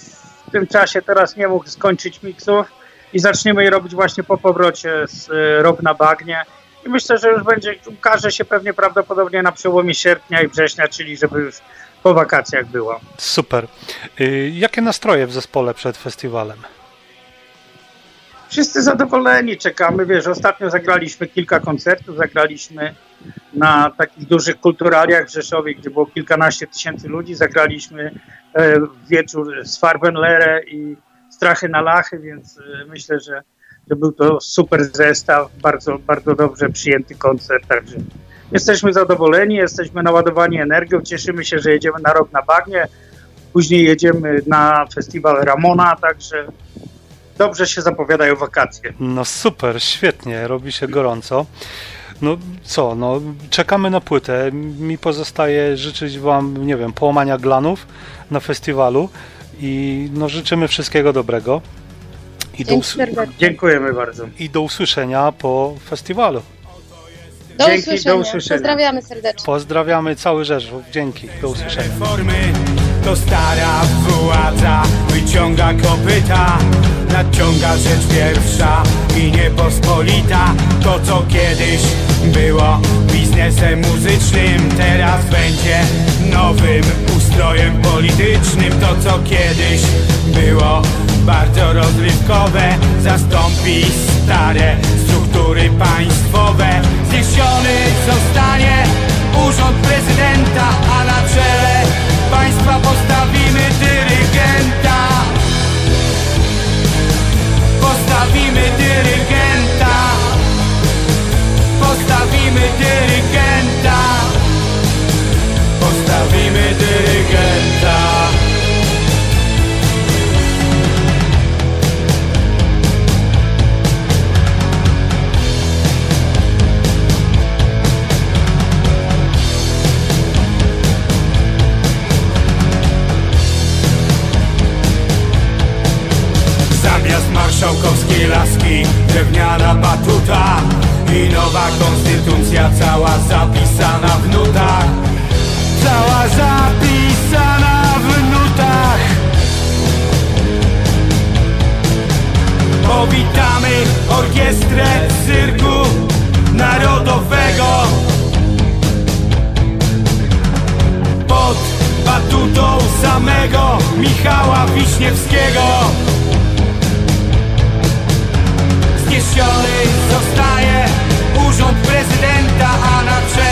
w tym czasie teraz nie mógł skończyć miksów i zaczniemy je robić właśnie po powrocie z e, Rok na Bagnie. I myślę, że już będzie, ukaże się pewnie prawdopodobnie na przełomie sierpnia i września, czyli żeby już po wakacjach było. Super. Y, jakie nastroje w zespole przed festiwalem? Wszyscy zadowoleni, czekamy. Wiesz, ostatnio zagraliśmy kilka koncertów, zagraliśmy na takich dużych kulturaliach w Rzeszowie, gdzie było kilkanaście tysięcy ludzi. Zagraliśmy e, wieczór z Farbenlere i Strachy na Lachy, więc e, myślę, że, że był to super zestaw, bardzo, bardzo dobrze przyjęty koncert, także jesteśmy zadowoleni, jesteśmy naładowani energią, cieszymy się, że jedziemy na rok na Bagnie, później jedziemy na festiwal Ramona, także dobrze się zapowiadają wakacje. No super, świetnie, robi się gorąco. No co, no czekamy na płytę. Mi pozostaje życzyć Wam, nie wiem, połamania glanów na festiwalu i no życzymy wszystkiego dobrego. I do, us-. Dziękujemy bardzo. I do usłyszenia po festiwalu. Do Dzięki, usłyszenia. do usłyszenia. Pozdrawiamy serdecznie. Pozdrawiamy cały Rzeszów. Dzięki. Do usłyszenia. Formy to stara władza wyciąga kopyta Nadciąga rzecz pierwsza i niepospolita To co kiedyś było biznesem muzycznym Teraz będzie nowym ustrojem politycznym To co kiedyś było bardzo rozrywkowe Zastąpi stare struktury państwowe. Zniesiony zostanie urząd prezydenta A na czele państwa postawimy dyrygenta. Postawimy dyrygenta. Postawimy dyrygenta. Postawimy dyrygenta. Marszałkowskie laski, drewniana batuta i nowa konstytucja cała zapisana w nutach. Cała zapisana w nutach. Powitamy orkiestrę cyrku narodowego Pod batutą samego Michała Wiśniewskiego Zniesiony zostaje urząd prezydenta A na czele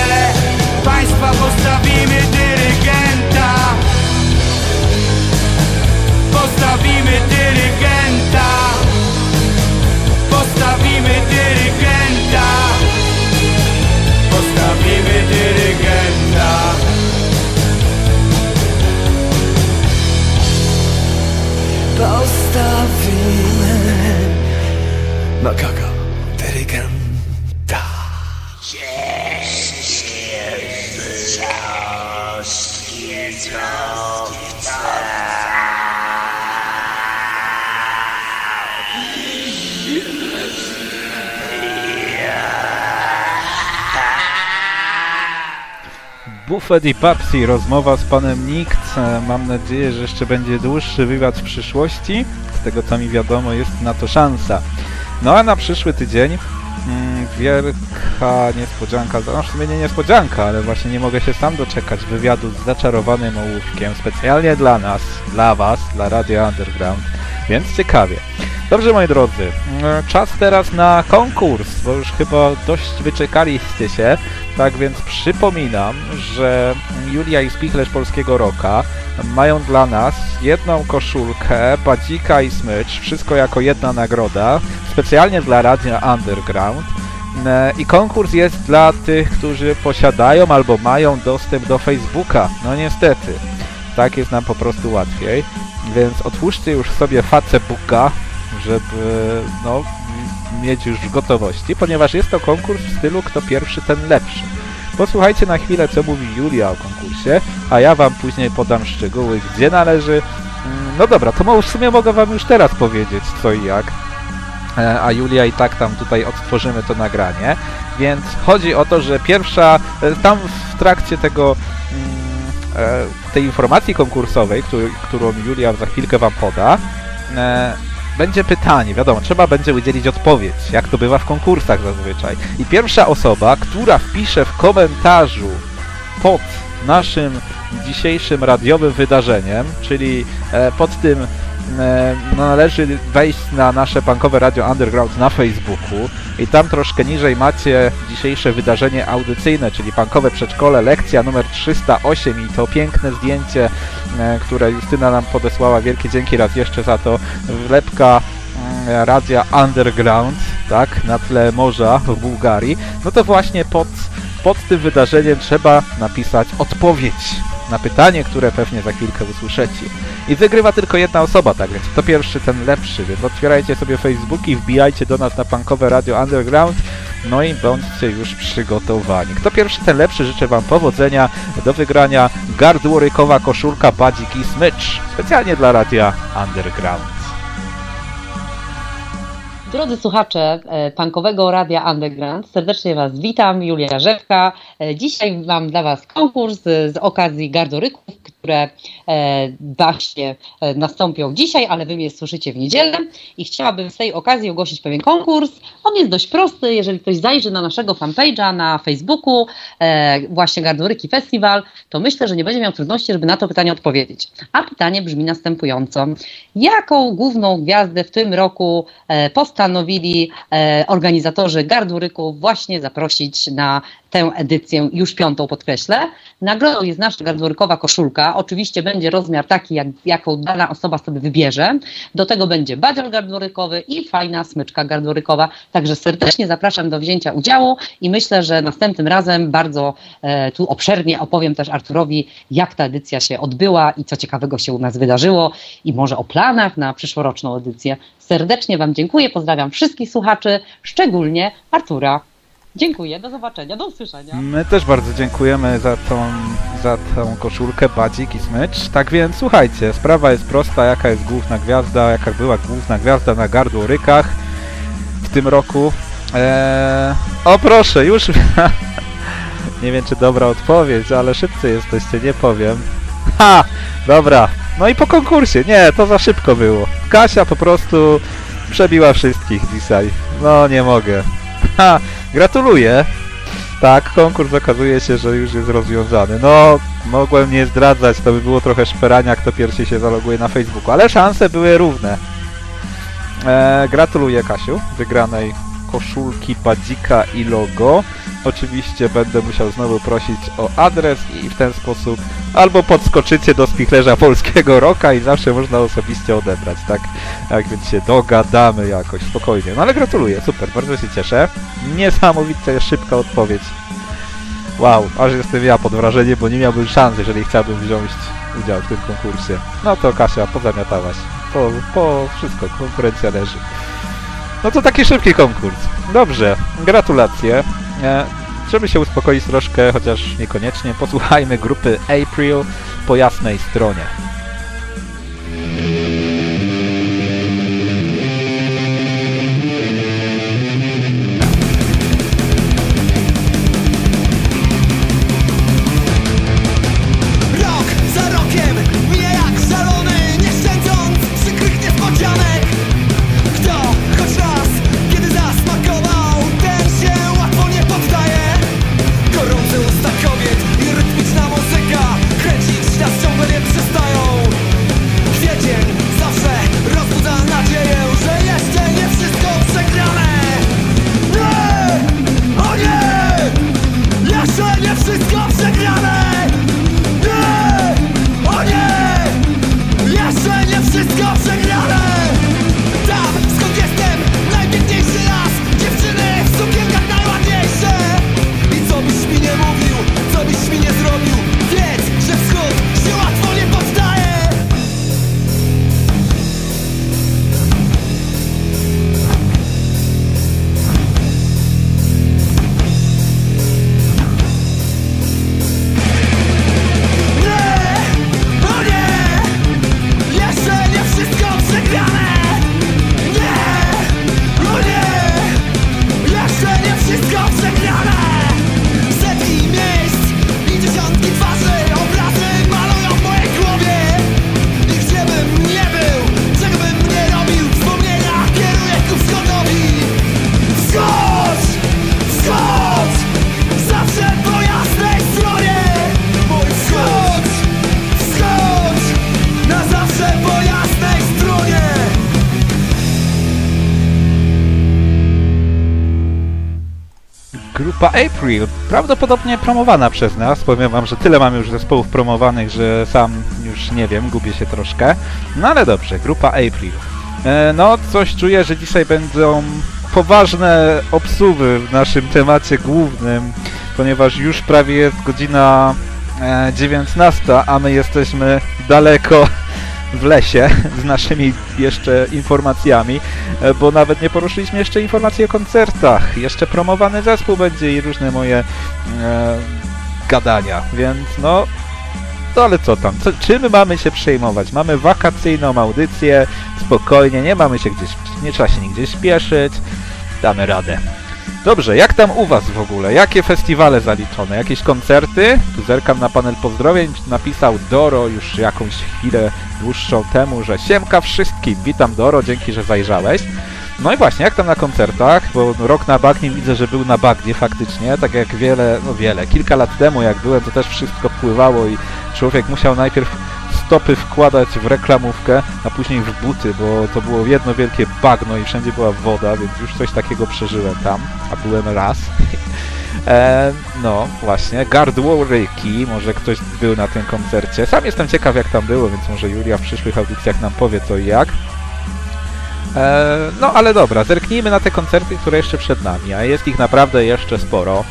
Buffet i Papsi, rozmowa z panem Nikt. E, Mam nadzieję, że jeszcze będzie dłuższy wywiad w przyszłości. Z tego co mi wiadomo, jest na to szansa. No a na przyszły tydzień mm, wielka niespodzianka, no w sumie nie niespodzianka, ale właśnie nie mogę się sam doczekać wywiadu z zaczarowanym ołówkiem, specjalnie dla nas, dla was, dla Radio Underground, więc ciekawie. Dobrze moi drodzy, mm, czas teraz na konkurs, bo już chyba dość wyczekaliście się, tak więc przypominam, że Julia i Spichlerz Polskiego Roka mają dla nas jedną koszulkę, badzika i smycz, wszystko jako jedna nagroda, specjalnie dla Radia Underground. E, I konkurs jest dla tych, którzy posiadają albo mają dostęp do Facebooka. No niestety, tak jest nam po prostu łatwiej. Więc otwórzcie już sobie Facebooka, żeby no, mieć już w gotowości, ponieważ jest to konkurs w stylu kto pierwszy, ten lepszy. Posłuchajcie na chwilę, co mówi Julia o konkursie, a ja wam później podam szczegóły, gdzie należy. Mm, No dobra, to w sumie mogę wam już teraz powiedzieć, co i jak. E, A Julia i tak tam tutaj odtworzymy to nagranie. Więc chodzi o to, że pierwsza, e, tam w trakcie tego mm, e, tej informacji konkursowej, którą Julia za chwilkę wam poda, będzie pytanie, wiadomo, trzeba będzie udzielić odpowiedź, jak to bywa w konkursach zazwyczaj. I pierwsza osoba, która wpisze w komentarzu pod naszym dzisiejszym radiowym wydarzeniem, czyli e, pod tym no, należy wejść na nasze bankowe Radio Underground na Facebooku i tam troszkę niżej macie dzisiejsze wydarzenie audycyjne, czyli bankowe przedszkole, lekcja numer 308 i to piękne zdjęcie, e, które Justyna nam podesłała. Wielkie dzięki raz jeszcze za to. Wlepka mm, Radia Underground, tak, na tle morza w Bułgarii, no to właśnie pod, pod tym wydarzeniem trzeba napisać odpowiedź na pytanie, które pewnie za chwilkę usłyszycie. I wygrywa tylko jedna osoba, tak więc kto pierwszy, ten lepszy, więc otwierajcie sobie Facebooki, wbijajcie do nas na punkowe Radio Underground, no i bądźcie już przygotowani. Kto pierwszy, ten lepszy, życzę wam powodzenia do wygrania gardłorykowa koszulka, badzik i smycz, specjalnie dla Radia Underground. Drodzy słuchacze e, Punkowego Radia Underground, serdecznie Was witam, Julia Rzepka. E, Dzisiaj mam dla Was konkurs z okazji gardoryków, które właśnie e, nastąpią dzisiaj, ale Wy mnie słyszycie w niedzielę i chciałabym z tej okazji ogłosić pewien konkurs. On jest dość prosty, jeżeli ktoś zajrzy na naszego fanpage'a na Facebooku, e, właśnie Gardoryki Festival, to myślę, że nie będzie miał trudności, żeby na to pytanie odpowiedzieć. A pytanie brzmi następująco. Jaką główną gwiazdę w tym roku e, postanowili organizatorzy Garduryków właśnie zaprosić na tę edycję, już piątą podkreślę. Nagrodą jest nasza gardurykowa koszulka. Oczywiście będzie rozmiar taki, jak, jaką dana osoba sobie wybierze. Do tego będzie badziol gardurykowy i fajna smyczka gardurykowa. Także serdecznie zapraszam do wzięcia udziału i myślę, że następnym razem bardzo e, tu obszernie opowiem też Arturowi, jak ta edycja się odbyła i co ciekawego się u nas wydarzyło i może o planach na przyszłoroczną edycję. Serdecznie Wam dziękuję, pozdrawiam wszystkich słuchaczy, szczególnie Artura. Dziękuję, do zobaczenia, do usłyszenia. My też bardzo dziękujemy za tą, za tą koszulkę, badzik i smycz. Tak więc słuchajcie, sprawa jest prosta, jaka jest główna gwiazda, jaka była główna gwiazda na gardło rykach w tym roku. Eee, o proszę, już [laughs] nie wiem czy dobra odpowiedź, ale szybcy jesteście, nie powiem. [laughs] Ha! Dobra, no i po konkursie, nie, to za szybko było. Kasia po prostu przebiła wszystkich dzisiaj. No nie mogę. [laughs] Ha! Gratuluję. Tak, konkurs okazuje się, że już jest rozwiązany. No, mogłem nie zdradzać, to by było trochę szperania, kto pierwszy się zaloguje na Facebooku, ale szanse były równe. E, gratuluję Kasiu, wygranej koszulki, badzika i logo. Oczywiście będę musiał znowu prosić o adres i w ten sposób albo podskoczycie do spichlerza polskiego roka i zawsze można osobiście odebrać, tak? Tak więc się dogadamy jakoś, spokojnie. No ale gratuluję, super, bardzo się cieszę. Niesamowicie szybka odpowiedź. Wow, aż jestem ja pod wrażeniem, bo nie miałbym szans, jeżeli chciałbym wziąć udział w tym konkursie. No to Kasia, pozamiatałaś. Po, po wszystko, konkurencja leży. No to taki szybki konkurs. Dobrze, gratulacje. E, żeby się uspokoić troszkę, chociaż niekoniecznie, posłuchajmy grupy April po jasnej stronie. Grupa April, prawdopodobnie promowana przez nas. Powiem wam, że tyle mam już zespołów promowanych, że sam już nie wiem, gubię się troszkę. No ale dobrze, grupa April. E, no, coś czuję, że dzisiaj będą poważne obsuwy w naszym temacie głównym, ponieważ już prawie jest godzina e, 19, a my jesteśmy daleko w lesie z naszymi jeszcze informacjami, e, bo nawet nie poruszyliśmy jeszcze informacji o koncertach. Jeszcze promowany zespół będzie i różne moje e, gadania, więc no. No ale co tam? Co, czym mamy się przejmować? Mamy wakacyjną audycję, spokojnie, nie mamy się gdzieś, nie trzeba się nigdzie śpieszyć, damy radę. Dobrze, jak tam u Was w ogóle? Jakie festiwale zaliczone? Jakieś koncerty? Tu zerkam na panel pozdrowień. Napisał Doro już jakąś chwilę dłuższą temu, że siemka wszystkim. Witam Doro, dzięki, że zajrzałeś. No i właśnie, jak tam na koncertach? Bo rok na bagnie widzę, że był na bagnie faktycznie, tak jak wiele, no wiele, kilka lat temu jak byłem, to też wszystko pływało i człowiek musiał najpierw stopy wkładać w reklamówkę, a później w buty, bo to było jedno wielkie bagno i wszędzie była woda, więc już coś takiego przeżyłem tam, a byłem raz. [laughs] E, no, właśnie, gardło ryki, może ktoś był na tym koncercie. Sam jestem ciekaw jak tam było, więc może Julia w przyszłych audycjach nam powie co i jak. E, no ale dobra, zerknijmy na te koncerty, które jeszcze przed nami, a jest ich naprawdę jeszcze sporo.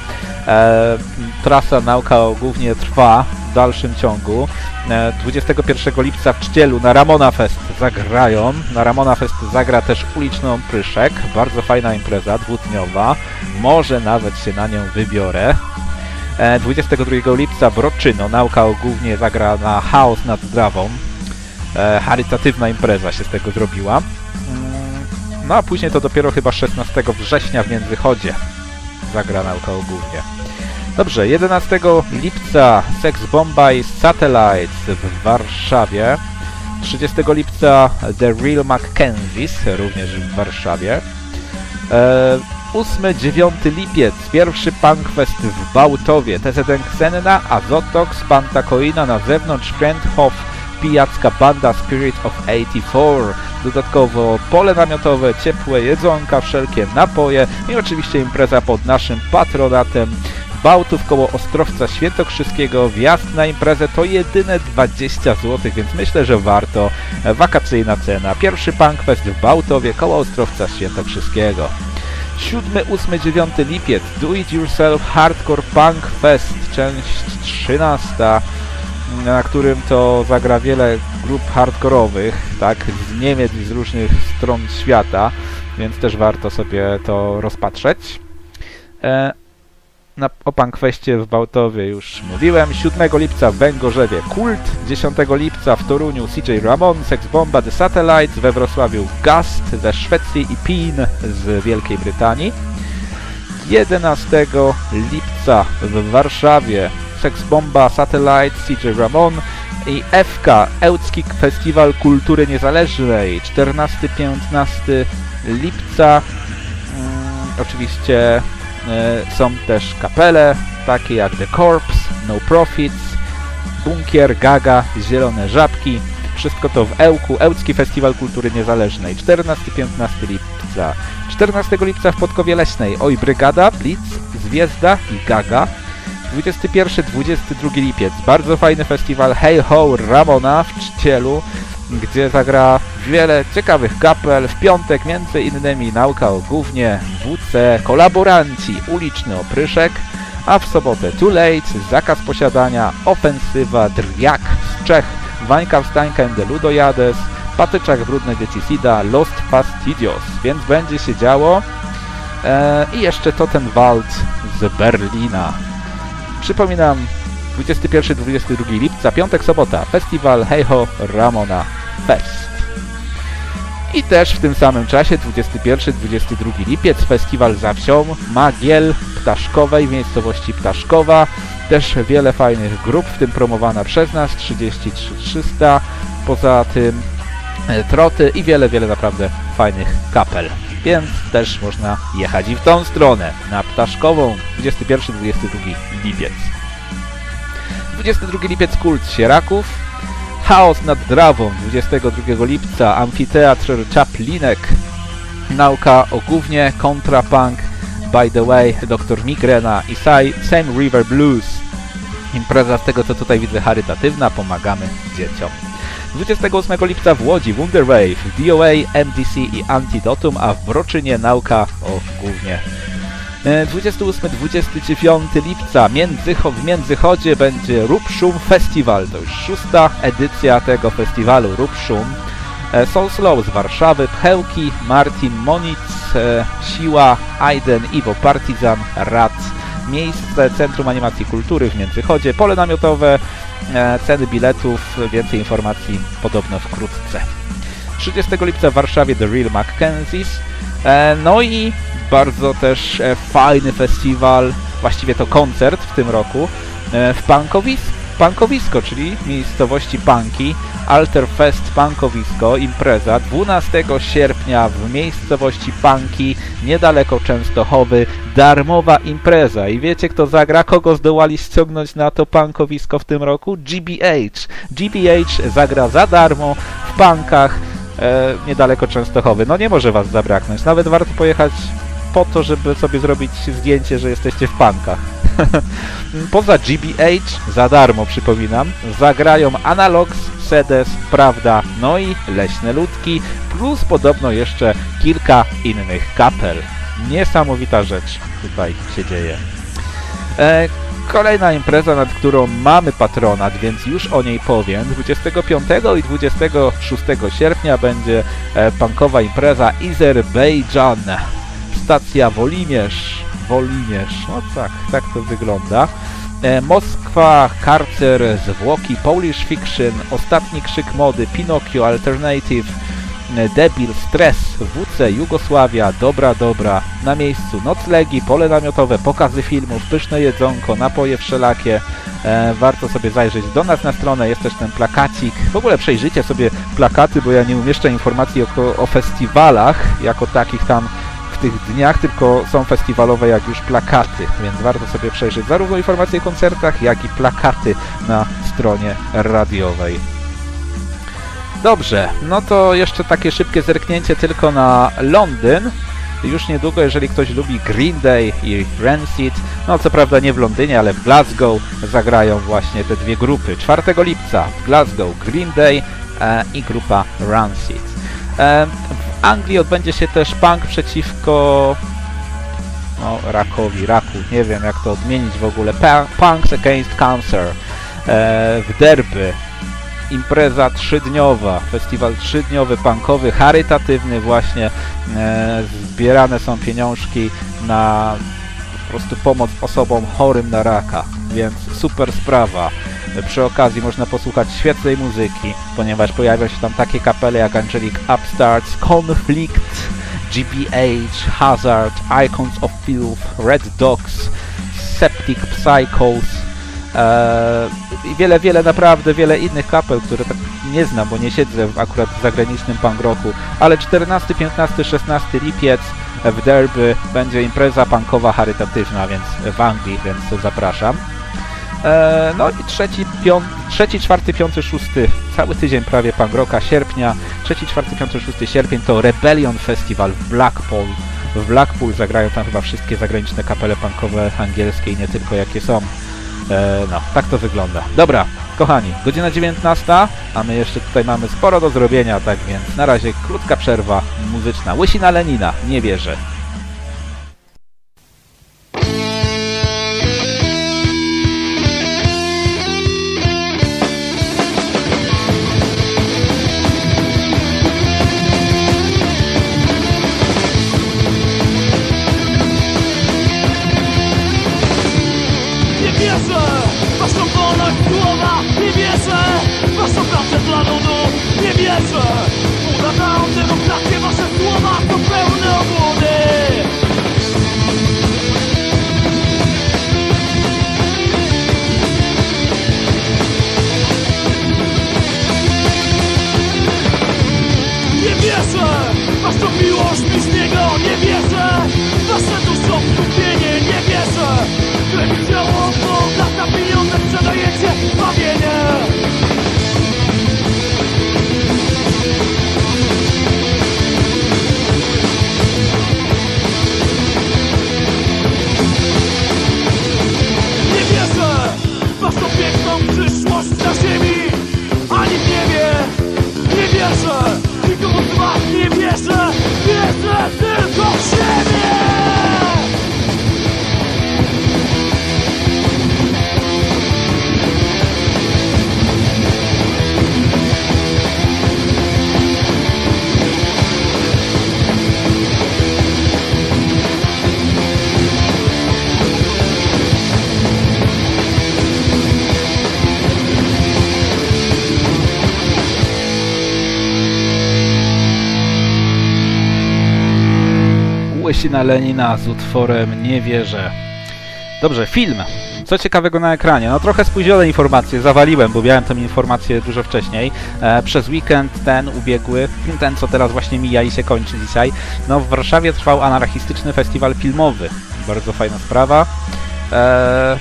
E, trasa nauka głównie trwa w dalszym ciągu. E, 21 lipca w Czcielu na Ramona Fest zagrają. Na Ramona Fest zagra też uliczną Pryszek. Bardzo fajna impreza, dwudniowa. Może nawet się na nią wybiorę. E, 22 lipca w Roczyno nauka głównie zagra na Chaos nad Drawą. E, charytatywna impreza się z tego zrobiła. No a później to dopiero chyba 16 września w Międzychodzie zagra nauka głównie. Dobrze, 11 lipca Sex Bomba i Satellites w Warszawie. 30 lipca The Real Mackenzies, również w Warszawie. E, 8-9 lipiec, pierwszy Punk Fest w Bałtowie. TZN Xenna, Azotox, Pantakoina na zewnątrz, Kręthof, pijacka banda Spirit of 84. Dodatkowo pole namiotowe, ciepłe jedzonka, wszelkie napoje i oczywiście impreza pod naszym patronatem. Bałtów koło Ostrowca Świętokrzyskiego. Wjazd na imprezę to jedyne 20 zł, więc myślę, że warto. Wakacyjna cena. Pierwszy Punk Fest w Bałtowie koło Ostrowca Świętokrzyskiego. 7, 8, 9 lipiec Do It Yourself Hardcore Punk Fest, część 13 na którym to zagra wiele grup hardkorowych, tak, z Niemiec i z różnych stron świata, więc też warto sobie to rozpatrzeć. E, na, o Punkfestie w Bałtowie już mówiłem. 7 lipca w Węgorzewie Kult, 10 lipca w Toruniu CJ Ramon, Sex Bomba The Satellites, we Wrocławiu Gast ze Szwecji i Pin z Wielkiej Brytanii. 11 lipca w Warszawie Sex Bomba, Satellite, CJ Ramon i FK, Ełcki Festiwal Kultury Niezależnej, 14-15 lipca. Mm, oczywiście e, są też kapele, takie jak The Corps, No Profits, Bunkier, Gaga, Zielone Żabki. Wszystko to w Ełku, Ełcki Festiwal Kultury Niezależnej, 14-15 lipca. 14 lipca w Podkowie Leśnej, Oj Brygada, Blitz, Zwiezda i Gaga. 21-22 lipiec. Bardzo fajny festiwal Hey Ho Ramona w Czcielu, gdzie zagra wiele ciekawych kapel. W piątek między innymi Nauka o Głównie, WC, Kolaboranci, Uliczny Opryszek, a w sobotę Too Late, Zakaz Posiadania, Ofensywa, Drjak z Czech, Wańka Wstańka and the Ludojades, Patyczak Brudne Dzieci Sida, Lost Fastidios, więc będzie się działo. Eee, I jeszcze Totenwald z Berlina. Przypominam, 21-22 lipca, piątek, sobota, festiwal Hejho Ramona Fest. I też w tym samym czasie, 21-22 lipiec, festiwal za wsią Magiel Ptaszkowej w miejscowości Ptaszkowa. Też wiele fajnych grup, w tym promowana przez nas 33300. Poza tym e, troty i wiele, wiele naprawdę fajnych kapel. Więc też można jechać i w tą stronę, na Ptaszkową, 21-22 lipiec. 22 lipiec Kult Sieraków, Chaos nad Drawą, 22 lipca Amfiteatr Chaplinek, Nauka o Głównie, Kontrapunk, By the Way, Dr. Migrena i Same River Blues. Impreza z tego co tutaj widzę charytatywna, pomagamy dzieciom. 28 lipca w Łodzi Wonderwave, DOA, MDC i Antidotum, a w Broczynie nauka o głównie. 28-29 lipca Międzycho, w Międzychodzie będzie Rupszum Festival. To już szósta edycja tego festiwalu Rupszum. Soul Slow z Warszawy, Pchełki, Martin Monic, Siła, Aiden, Iwo Partizan, Rad. Miejsce Centrum Animacji Kultury w Międzychodzie, pole namiotowe, ceny biletów, więcej informacji podobno wkrótce. 30 lipca w Warszawie The Real Mackenzies, no i bardzo też fajny festiwal, właściwie to koncert w tym roku, w Pankowis Pankowisko, czyli miejscowości Panki, Alterfest Pankowisko, impreza 12 sierpnia w miejscowości Panki, niedaleko Częstochowy, darmowa impreza. I wiecie kto zagra? Kogo zdołali ściągnąć na to Pankowisko w tym roku? GBH. GBH zagra za darmo w Pankach, e, niedaleko Częstochowy. No nie może was zabraknąć, nawet warto pojechać po to, żeby sobie zrobić zdjęcie, że jesteście w Pankach. [laughs] Poza GBH, za darmo przypominam, zagrają Analogs, Sedes, Prawda, no i Leśne Ludki, plus podobno jeszcze kilka innych kapel. Niesamowita rzecz tutaj się dzieje. E, kolejna impreza, nad którą mamy patronat, więc już o niej powiem. 25 i 26 sierpnia będzie e, punkowa impreza Azerbejdżan. Stacja Wolimierz. Wolimierz, no tak, tak to wygląda. E, Moskwa, Karcer, Zwłoki, Polish Fiction, Ostatni Krzyk Mody, Pinokio, Alternative, e, Debil, Stres, WC, Jugosławia, Dobra Dobra, na miejscu noclegi, pole namiotowe, pokazy filmów, pyszne jedzonko, napoje wszelakie. E, warto sobie zajrzeć do nas na stronę, jest też ten plakacik. W ogóle przejrzyjcie sobie plakaty, bo ja nie umieszczę informacji o, o festiwalach jako takich tam tych dniach, tylko są festiwalowe jak już plakaty, więc warto sobie przejrzeć zarówno informacje o koncertach, jak i plakaty na stronie radiowej. Dobrze, no to jeszcze takie szybkie zerknięcie tylko na Londyn. Już niedługo, jeżeli ktoś lubi Green Day i Rancid, no co prawda nie w Londynie, ale w Glasgow zagrają właśnie te dwie grupy. 4 lipca w Glasgow Green Day e, i grupa Rancid. E, Anglii odbędzie się też punk przeciwko no, rakowi, raku, nie wiem jak to odmienić w ogóle. Punks Against Cancer e, w Derby. Impreza trzydniowa, festiwal trzydniowy, punkowy, charytatywny właśnie. E, zbierane są pieniążki na po prostu pomoc osobom chorym na raka, więc super sprawa. Przy okazji można posłuchać świetnej muzyki, ponieważ pojawią się tam takie kapele jak Angelic Upstarts, Conflict, GBH, Hazard, Icons of Filth, Red Dogs, Septic Psychos e, i wiele, wiele, naprawdę wiele innych kapel, które tak nie znam, bo nie siedzę w akurat zagranicznym punk roku, ale 14, 15, 16 lipiec w Derby będzie impreza punkowa charytatywna, więc w Anglii, więc zapraszam. E, no i trzeci, piąt, trzeci, czwarty, piąty, szósty, cały tydzień prawie punk rocka, sierpnia, trzeci, czwarty, piąty, szósty sierpień to Rebellion Festival w Blackpool. W Blackpool zagrają tam chyba wszystkie zagraniczne kapele punkowe angielskie i nie tylko jakie są. E, no, tak to wygląda. Dobra, kochani, godzina 19, a my jeszcze tutaj mamy sporo do zrobienia, tak więc na razie krótka przerwa muzyczna. Łysina Lenina, nie wierzę. Waszą pracę dla ludu Nie wierzę. Udaną demokrację Wasze słowa to pełne obłudy. Nie wierzę. Waszą miłość bliźniego Nie wierzę. Wasze duszą skupienie. Nie wierzę. Krew ciało, bo lata pieniądze sprzedajecie bawienie waszą piękną przyszłość na ziemi Ani w niebie Nie wierzę. Nikomu z was nie Wierzę Łysina Lenina z utworem Nie wierzę. Dobrze, film. Co ciekawego na ekranie? No trochę spóźnione informacje, zawaliłem, bo miałem tę informację dużo wcześniej. E, przez weekend ten ubiegły, ten co teraz właśnie mija i się kończy dzisiaj, no w Warszawie trwał anarchistyczny festiwal filmowy. Bardzo fajna sprawa. E,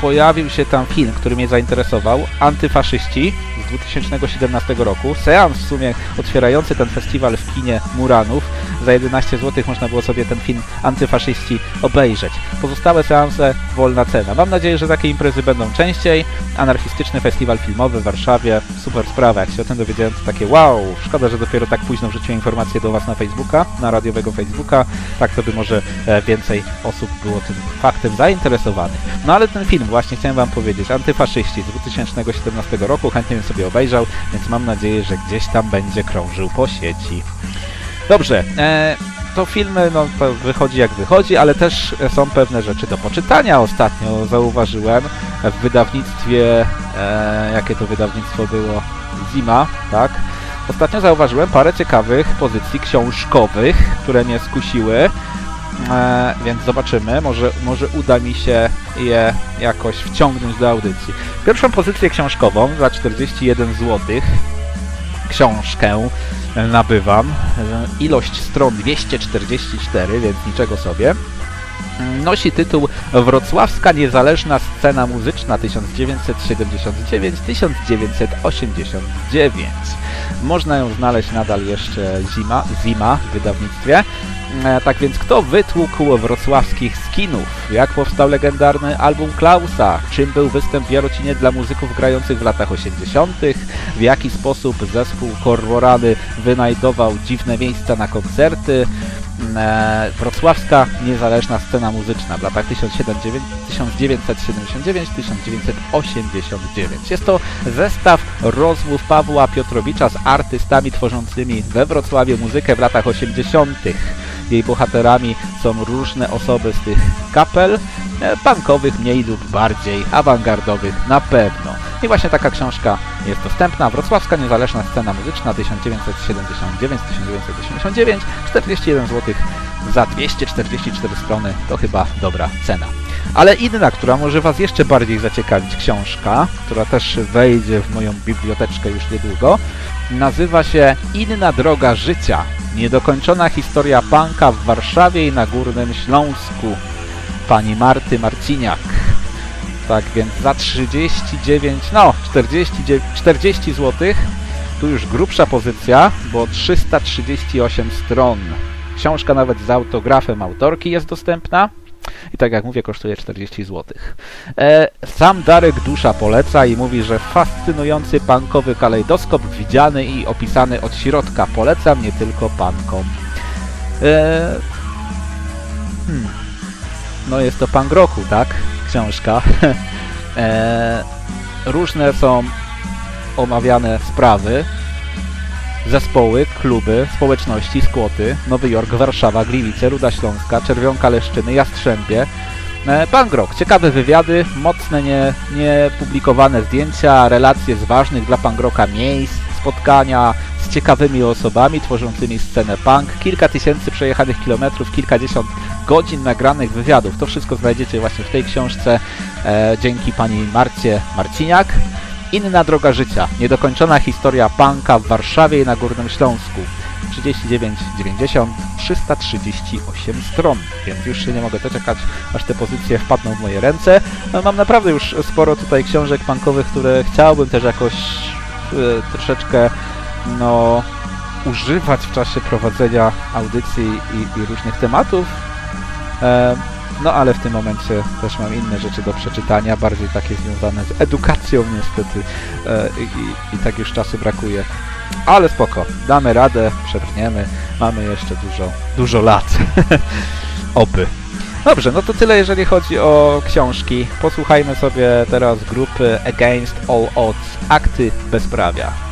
pojawił się tam film, który mnie zainteresował, Antyfaszyści z 2017 roku. Seans w sumie otwierający ten festiwal w kinie Muranów. Za 11 zł można było sobie ten film Antyfaszyści obejrzeć. Pozostałe seanse wolna cena. Mam nadzieję, że takie imprezy będą częściej. Anarchistyczny festiwal filmowy w Warszawie. Super sprawa. Jak się o tym dowiedziałem, to takie wow. Szkoda, że dopiero tak późno wrzuciłem informację do Was na Facebooka, na radiowego Facebooka. Tak to by może e, więcej osób było tym faktem zainteresowanych. No ale ten film właśnie chciałem Wam powiedzieć. Antyfaszyści z 2017 roku. Chętnie bym sobie obejrzał, więc mam nadzieję, że gdzieś tam będzie krążył po sieci. Dobrze, e, to filmy, no to wychodzi jak wychodzi, ale też są pewne rzeczy do poczytania. Ostatnio zauważyłem w wydawnictwie, e, jakie to wydawnictwo było? Zima, tak? Ostatnio zauważyłem parę ciekawych pozycji książkowych, które mnie skusiły. E, więc zobaczymy, może, może uda mi się je jakoś wciągnąć do audycji. Pierwszą pozycję książkową za 41 zł książkę nabywam. Ilość stron 244, więc niczego sobie. Nosi tytuł Wrocławska niezależna scena muzyczna 1979-1989. Można ją znaleźć nadal jeszcze zima, zima w wydawnictwie. E, Tak więc kto wytłukł wrocławskich skinów? Jak powstał legendarny album Klausa? Czym był występ w Jarocinie dla muzyków grających w latach 80.? W jaki sposób zespół Korworany wynajdował dziwne miejsca na koncerty? E, Wrocławska niezależna scena muzyczna w latach 1979-1989. Jest to zestaw rozmów Pawła Piotrowicza z artystami tworzącymi we Wrocławiu muzykę w latach 80. Jej bohaterami są różne osoby z tych kapel, e, punkowych mniej lub bardziej, awangardowych na pewno. I właśnie taka książka jest dostępna. Wrocławska niezależna scena muzyczna 1979-1989, 41 zł za 244 strony, to chyba dobra cena. Ale inna, która może Was jeszcze bardziej zaciekawić, książka, która też wejdzie w moją biblioteczkę już niedługo, nazywa się Inna droga życia. Niedokończona historia punka w Warszawie i na Górnym Śląsku. Pani Marty Marciniak. Tak więc za 39, no 49, 40 zł, tu już grubsza pozycja, bo 338 stron. Książka nawet z autografem autorki jest dostępna. I tak jak mówię, kosztuje 40 zł. E, sam Darek Dusza poleca i mówi, że fascynujący punkowy kalejdoskop widziany i opisany od środka. Polecam nie tylko pankom. E, hmm. No jest to punk roku, tak? Książka. [laughs] e, różne są omawiane sprawy, zespoły, kluby, społeczności, skłoty, Nowy Jork, Warszawa, Gliwice, Ruda Śląska, Czerwionka Leszczyny, Jastrzębie, e, Punk Rock. Ciekawe wywiady, mocne, nie, niepublikowane zdjęcia, relacje z ważnych dla Punk Rocka miejsc, spotkania z ciekawymi osobami tworzącymi scenę punk, kilka tysięcy przejechanych kilometrów, kilkadziesiąt godzin nagranych wywiadów. To wszystko znajdziecie właśnie w tej książce e, dzięki pani Marcie Marciniak. Inna droga życia. Niedokończona historia punka w Warszawie i na Górnym Śląsku. 39,90, 338 stron, więc już się nie mogę doczekać, aż te pozycje wpadną w moje ręce. No, mam naprawdę już sporo tutaj książek punkowych, które chciałbym też jakoś e, troszeczkę, no, używać w czasie prowadzenia audycji i, i różnych tematów. E, no ale w tym momencie też mam inne rzeczy do przeczytania, bardziej takie związane z edukacją niestety e, i, i tak już czasu brakuje. Ale spoko, damy radę, przebrniemy, mamy jeszcze dużo, dużo lat. [laughs] Oby. Dobrze, no to tyle jeżeli chodzi o książki. Posłuchajmy sobie teraz grupy Against All Odds, akty bezprawia.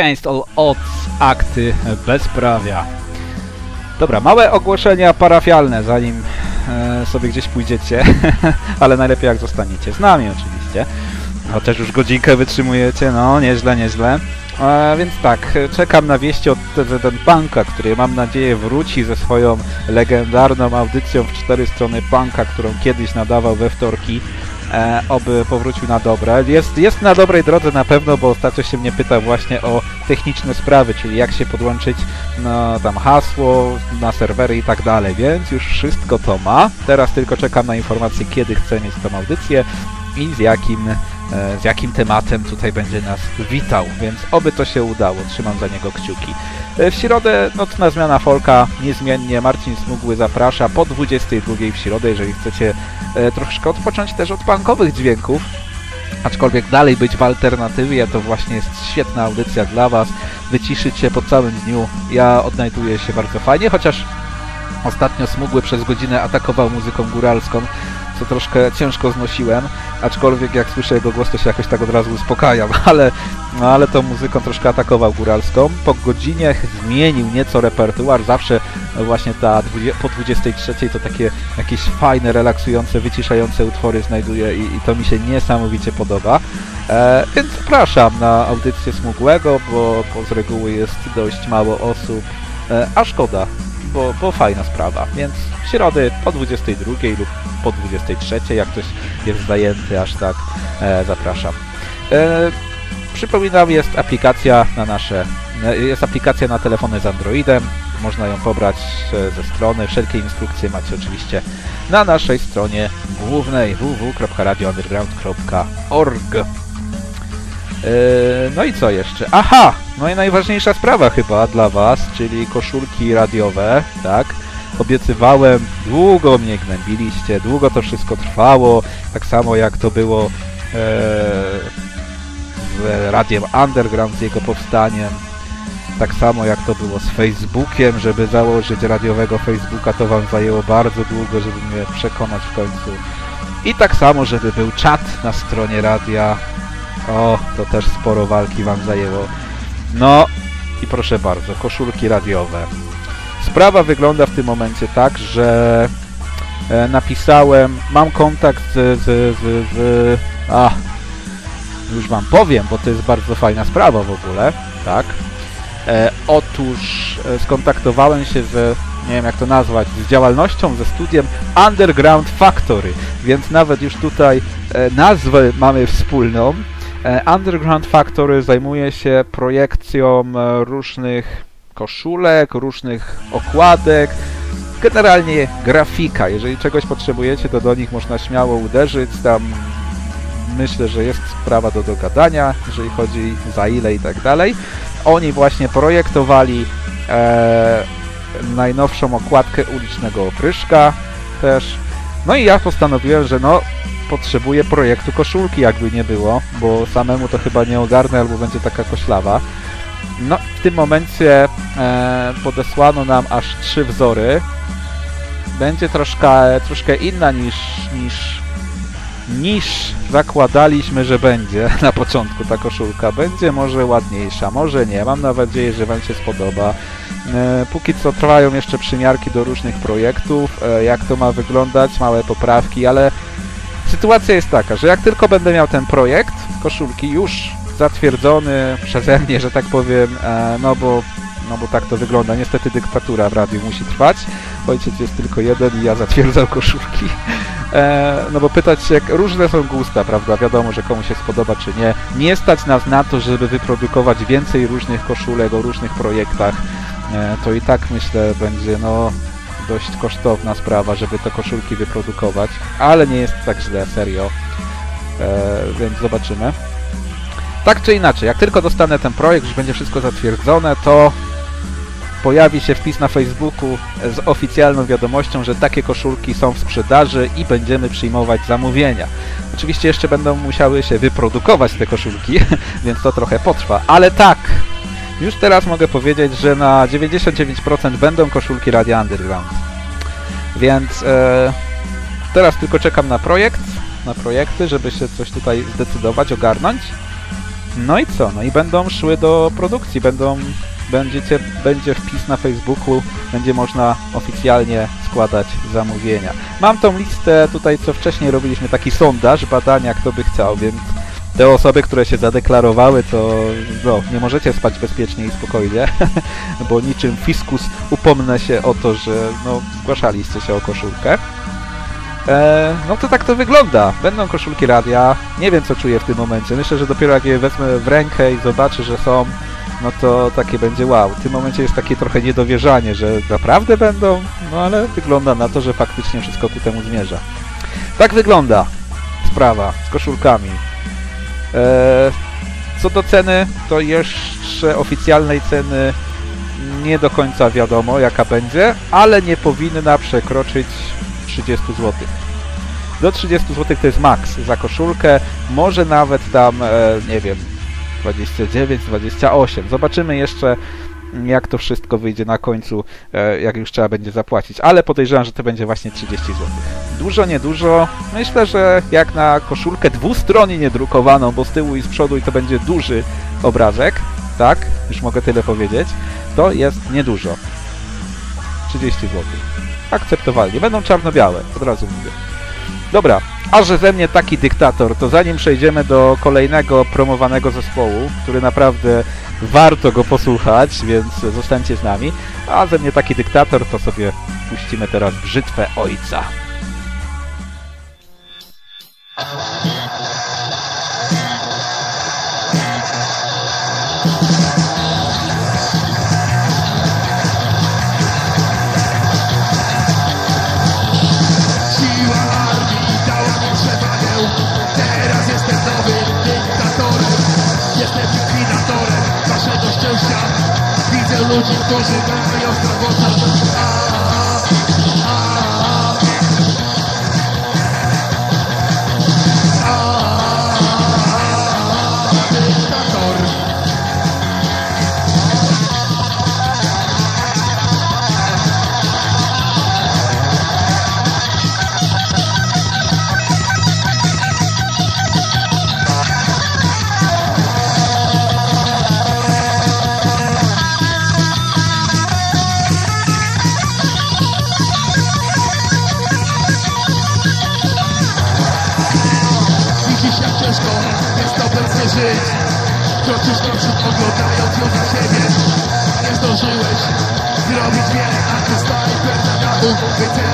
Against all odds akty bezprawia. Dobra, małe ogłoszenia parafialne, zanim e, sobie gdzieś pójdziecie, [laughs] ale najlepiej jak zostaniecie z nami oczywiście. Chociaż już godzinkę wytrzymujecie, no nieźle, nieźle. E, więc tak, czekam na wieści od TZN Banka, który mam nadzieję wróci ze swoją legendarną audycją w cztery strony banka, którą kiedyś nadawał we wtorki e, oby powrócił na dobre. Jest, jest na dobrej drodze na pewno, bo ostatnio się mnie pyta właśnie o techniczne sprawy, czyli jak się podłączyć no, tam hasło na serwery i tak dalej, więc już wszystko to ma. Teraz tylko czekam na informację, kiedy chcę mieć tą audycję i z jakim, z jakim tematem tutaj będzie nas witał, więc oby to się udało, trzymam za niego kciuki. E, W środę nocna zmiana folka, niezmiennie. Marcin Smugły zaprasza po 22 w środę, jeżeli chcecie e, troszkę odpocząć też od punkowych dźwięków, aczkolwiek dalej być w alternatywie, to właśnie jest świetna audycja dla Was, wyciszyć się po całym dniu, ja odnajduję się bardzo fajnie, chociaż ostatnio Smugły przez godzinę atakował muzyką góralską, co troszkę ciężko znosiłem, aczkolwiek jak słyszę jego głos, to się jakoś tak od razu uspokajam, [laughs] ale, no, ale tą muzyką troszkę atakował góralską. Po godzinie zmienił nieco repertuar, zawsze właśnie ta po 23 to takie jakieś fajne, relaksujące, wyciszające utwory znajduje i, i to mi się niesamowicie podoba. E, więc zapraszam na audycję Smugłego, bo, bo z reguły jest dość mało osób, e, a szkoda, bo, bo fajna sprawa. Więc w środę po 22 lub po 23, jak ktoś jest zajęty aż tak, e, zapraszam. E, przypominam, jest aplikacja na nasze, e, jest aplikacja na telefony z Androidem, można ją pobrać e, ze strony, wszelkie instrukcje macie oczywiście na naszej stronie głównej www.radiounderground.org No i co jeszcze? Aha! No i najważniejsza sprawa chyba dla Was, czyli koszulki radiowe, tak? Obiecywałem, długo mnie gnębiliście, długo to wszystko trwało, tak samo jak to było eee, z radiem Underground, z jego powstaniem, tak samo jak to było z Facebookiem, żeby założyć radiowego Facebooka, to Wam zajęło bardzo długo, żeby mnie przekonać w końcu. I tak samo, żeby był czat na stronie radia, o, to też sporo walki wam zajęło. No i proszę bardzo, koszulki radiowe. Sprawa wygląda w tym momencie tak, że e, napisałem, mam kontakt z, z, z, z a, już wam powiem, bo to jest bardzo fajna sprawa w ogóle, tak. E, otóż e, skontaktowałem się z, nie wiem jak to nazwać, z działalnością, ze studiem Underground Factory, więc nawet już tutaj e, nazwę mamy wspólną. E, Underground Factory zajmuje się projekcją e, różnych koszulek, różnych okładek, generalnie grafika. Jeżeli czegoś potrzebujecie, to do nich można śmiało uderzyć. Tam myślę, że jest sprawa do dogadania, jeżeli chodzi za ile i tak dalej. Oni właśnie projektowali e, najnowszą okładkę ulicznego opryszka też. No i ja postanowiłem, że no potrzebuję projektu koszulki, jakby nie było, bo samemu to chyba nie ogarnę, albo będzie taka koślawa. No, w tym momencie e, podesłano nam aż trzy wzory. Będzie troszkę, troszkę inna niż, niż, niż zakładaliśmy, że będzie [laughs] na początku ta koszulka. Będzie może ładniejsza, może nie. Mam nadzieję, że Wam się spodoba. E, póki co trwają jeszcze przymiarki do różnych projektów, e, jak to ma wyglądać, małe poprawki, ale sytuacja jest taka, że jak tylko będę miał ten projekt koszulki już zatwierdzony przeze mnie, że tak powiem, e, no bo, no bo tak to wygląda. Niestety dyktatura w radiu musi trwać. Ojciec jest tylko jeden i ja zatwierdzam koszulki. E, no bo pytać się, jak różne są gusta, prawda? Wiadomo, że komu się spodoba czy nie. Nie stać nas na to, żeby wyprodukować więcej różnych koszulek o różnych projektach. E, to i tak myślę będzie, no dość kosztowna sprawa, żeby te koszulki wyprodukować, ale nie jest tak źle, serio. E, więc zobaczymy. Tak czy inaczej, jak tylko dostanę ten projekt, już będzie wszystko zatwierdzone, to pojawi się wpis na Facebooku z oficjalną wiadomością, że takie koszulki są w sprzedaży i będziemy przyjmować zamówienia. Oczywiście jeszcze będą musiały się wyprodukować te koszulki, [laughs] więc to trochę potrwa, ale tak, już teraz mogę powiedzieć, że na 99% będą koszulki Radia Underground. Więc e, teraz tylko czekam na projekt, na projekty, żeby się coś tutaj zdecydować, ogarnąć. No i co? No i będą szły do produkcji, będą, będziecie, będzie wpis na Facebooku, będzie można oficjalnie składać zamówienia. Mam tą listę tutaj, co wcześniej robiliśmy, taki sondaż, badania, kto by chciał, więc te osoby, które się zadeklarowały, to no, nie możecie spać bezpiecznie i spokojnie, [laughs] bo niczym fiskus upomnę się o to, że no, zgłaszaliście się o koszulkę. E, no to tak to wygląda. Będą koszulki radia. Nie wiem, co czuję w tym momencie. Myślę, że dopiero jak je wezmę w rękę i zobaczę, że są, no to takie będzie wow. W tym momencie jest takie trochę niedowierzanie, że naprawdę będą, no ale wygląda na to, że faktycznie wszystko ku temu zmierza. Tak wygląda sprawa z koszulkami. E, co do ceny, to jeszcze oficjalnej ceny nie do końca wiadomo jaka będzie, ale nie powinna przekroczyć 30 zł. Do 30 zł to jest maks za koszulkę, może nawet tam, e, nie wiem, 29, 28. Zobaczymy jeszcze jak to wszystko wyjdzie na końcu, e, jak już trzeba będzie zapłacić, ale podejrzewam, że to będzie właśnie 30 zł. Dużo, niedużo. Myślę, że jak na koszulkę dwustronnie niedrukowaną, bo z tyłu i z przodu i to będzie duży obrazek, tak, już mogę tyle powiedzieć, to jest niedużo. 30 zł. Akceptowalnie. Będą czarno-białe, od razu mówię. Dobra, a że ze mnie taki dyktator, to zanim przejdziemy do kolejnego promowanego zespołu, który naprawdę warto go posłuchać, więc zostańcie z nami, a ze mnie taki dyktator, to sobie puścimy teraz brzytwę ojca. Widzę ludzi, którzy mają strach They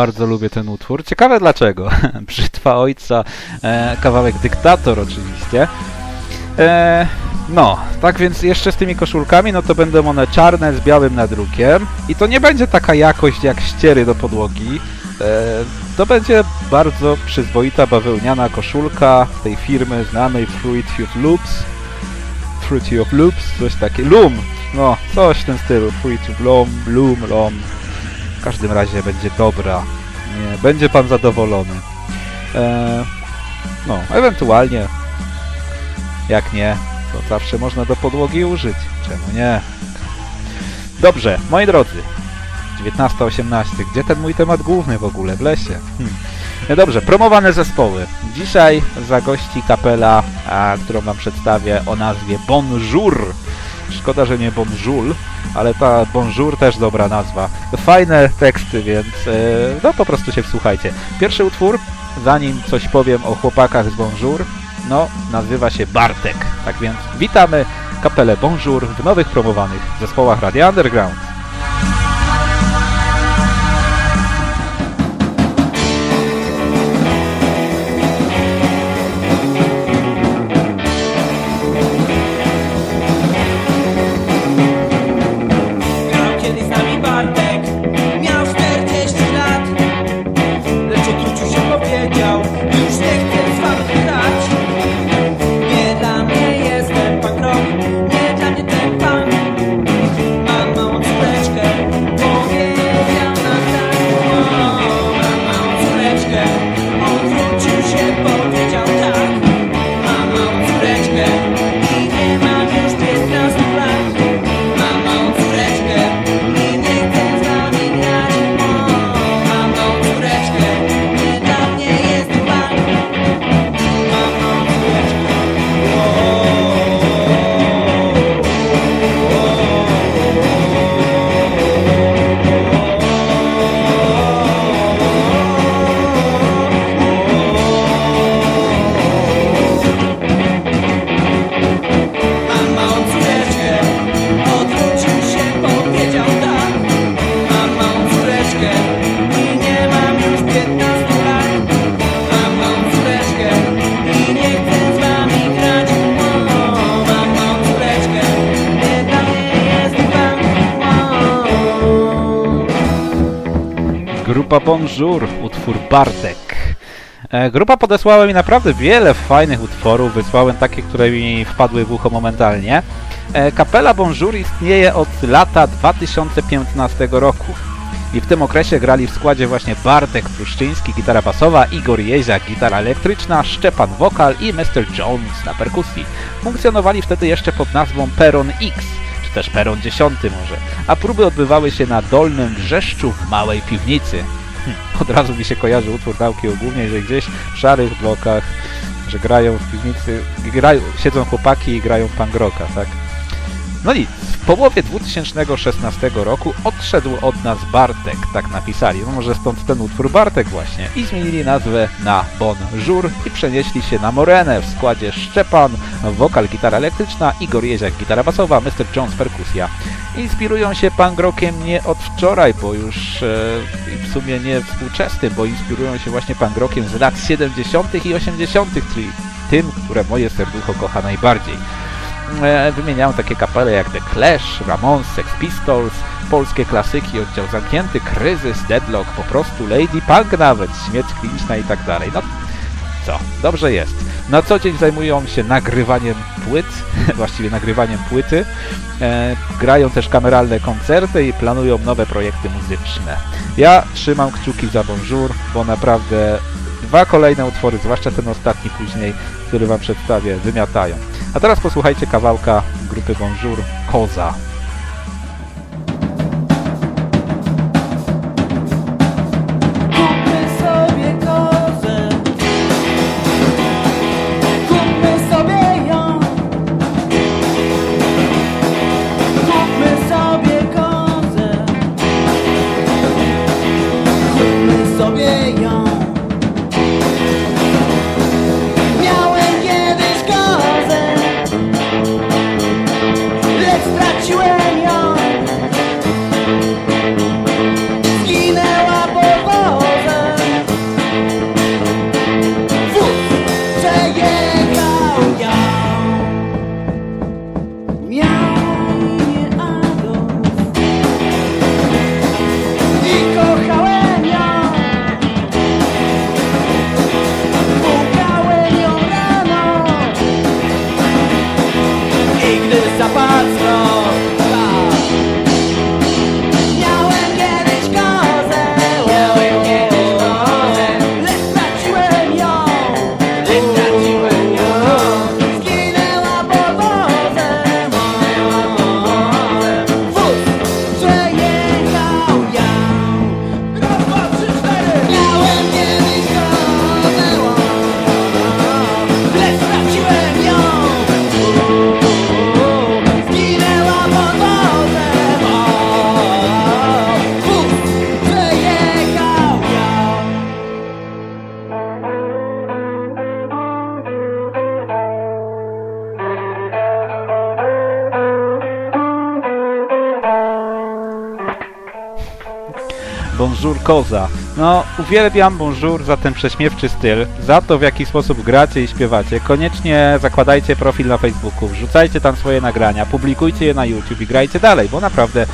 bardzo lubię ten utwór. Ciekawe dlaczego. [laughs] Brzytwa ojca, e, kawałek dyktator oczywiście. E, no, tak więc jeszcze z tymi koszulkami, no to będą one czarne z białym nadrukiem i to nie będzie taka jakość jak ściery do podłogi. E, to będzie bardzo przyzwoita bawełniana koszulka tej firmy znanej Fruity of Loops. Fruity of Loops, coś takie. Loom! No, coś w tym stylu. Fruity of Loom, Loom, Loom. W każdym razie będzie dobra. Nie, będzie pan zadowolony. E, no, ewentualnie jak nie, to zawsze można do podłogi użyć. Czemu nie? Dobrze, moi drodzy. 19.18. Gdzie ten mój temat główny w ogóle? W lesie. Hmm. No dobrze, promowane zespoły. Dzisiaj zagości kapela, a, którą wam przedstawię o nazwie Bonjour. Szkoda, że nie Bonjour, ale ta Bonjour też dobra nazwa. Fajne teksty, więc e, no po prostu się wsłuchajcie. Pierwszy utwór, zanim coś powiem o chłopakach z Bonjour, no nazywa się Bartek. Tak więc witamy kapelę Bonjour w nowych promowanych zespołach Radia Underground. Grupa podesłała mi naprawdę wiele fajnych utworów, wysłałem takie, które mi wpadły w ucho momentalnie. E, Kapela Bonjour istnieje od lata 2015 roku. I w tym okresie grali w składzie właśnie Bartek Pruszczyński, gitara basowa, Igor Jeziak, gitara elektryczna, Szczepan wokal i Mr. Jones na perkusji. Funkcjonowali wtedy jeszcze pod nazwą Peron X, czy też Peron 10 może, a próby odbywały się na Dolnym Wrzeszczu w małej piwnicy. [laughs] Od razu mi się kojarzy utwór nauki ogólnie, że gdzieś w szarych blokach, że grają w piwnicy, grają, siedzą chłopaki i grają punk rocka, tak? No nic, w połowie 2016 roku odszedł od nas Bartek, tak napisali. No może stąd ten utwór Bartek właśnie. I zmienili nazwę na Bonjour i przenieśli się na Morenę w składzie Szczepan, wokal, gitara elektryczna, Igor Jeziak, gitara basowa, Mr. Jones, perkusja. Inspirują się punk rockiem nie od wczoraj, bo już e, w sumie nie współczesnym, bo inspirują się właśnie punk rockiem z lat 70. i 80., czyli tym, które moje serducho kocha najbardziej. E, Wymieniałem takie kapele jak The Clash, Ramones, Sex Pistols, polskie klasyki, oddział zamknięty, Kryzys, Deadlock, po prostu Lady Punk nawet, śmierć kliniczna i tak dalej. No dobrze jest. Na co dzień zajmują się nagrywaniem płyt, [laughs] właściwie nagrywaniem płyty. E, grają też kameralne koncerty i planują nowe projekty muzyczne. Ja trzymam kciuki za Bonjour, bo naprawdę dwa kolejne utwory, zwłaszcza ten ostatni później, który wam przedstawię, wymiatają. A teraz posłuchajcie kawałka grupy Bonjour, Koza. Koza. No, uwielbiam Bonjour za ten prześmiewczy styl, za to w jaki sposób gracie i śpiewacie. Koniecznie zakładajcie profil na Facebooku, wrzucajcie tam swoje nagrania, publikujcie je na YouTube i grajcie dalej, bo naprawdę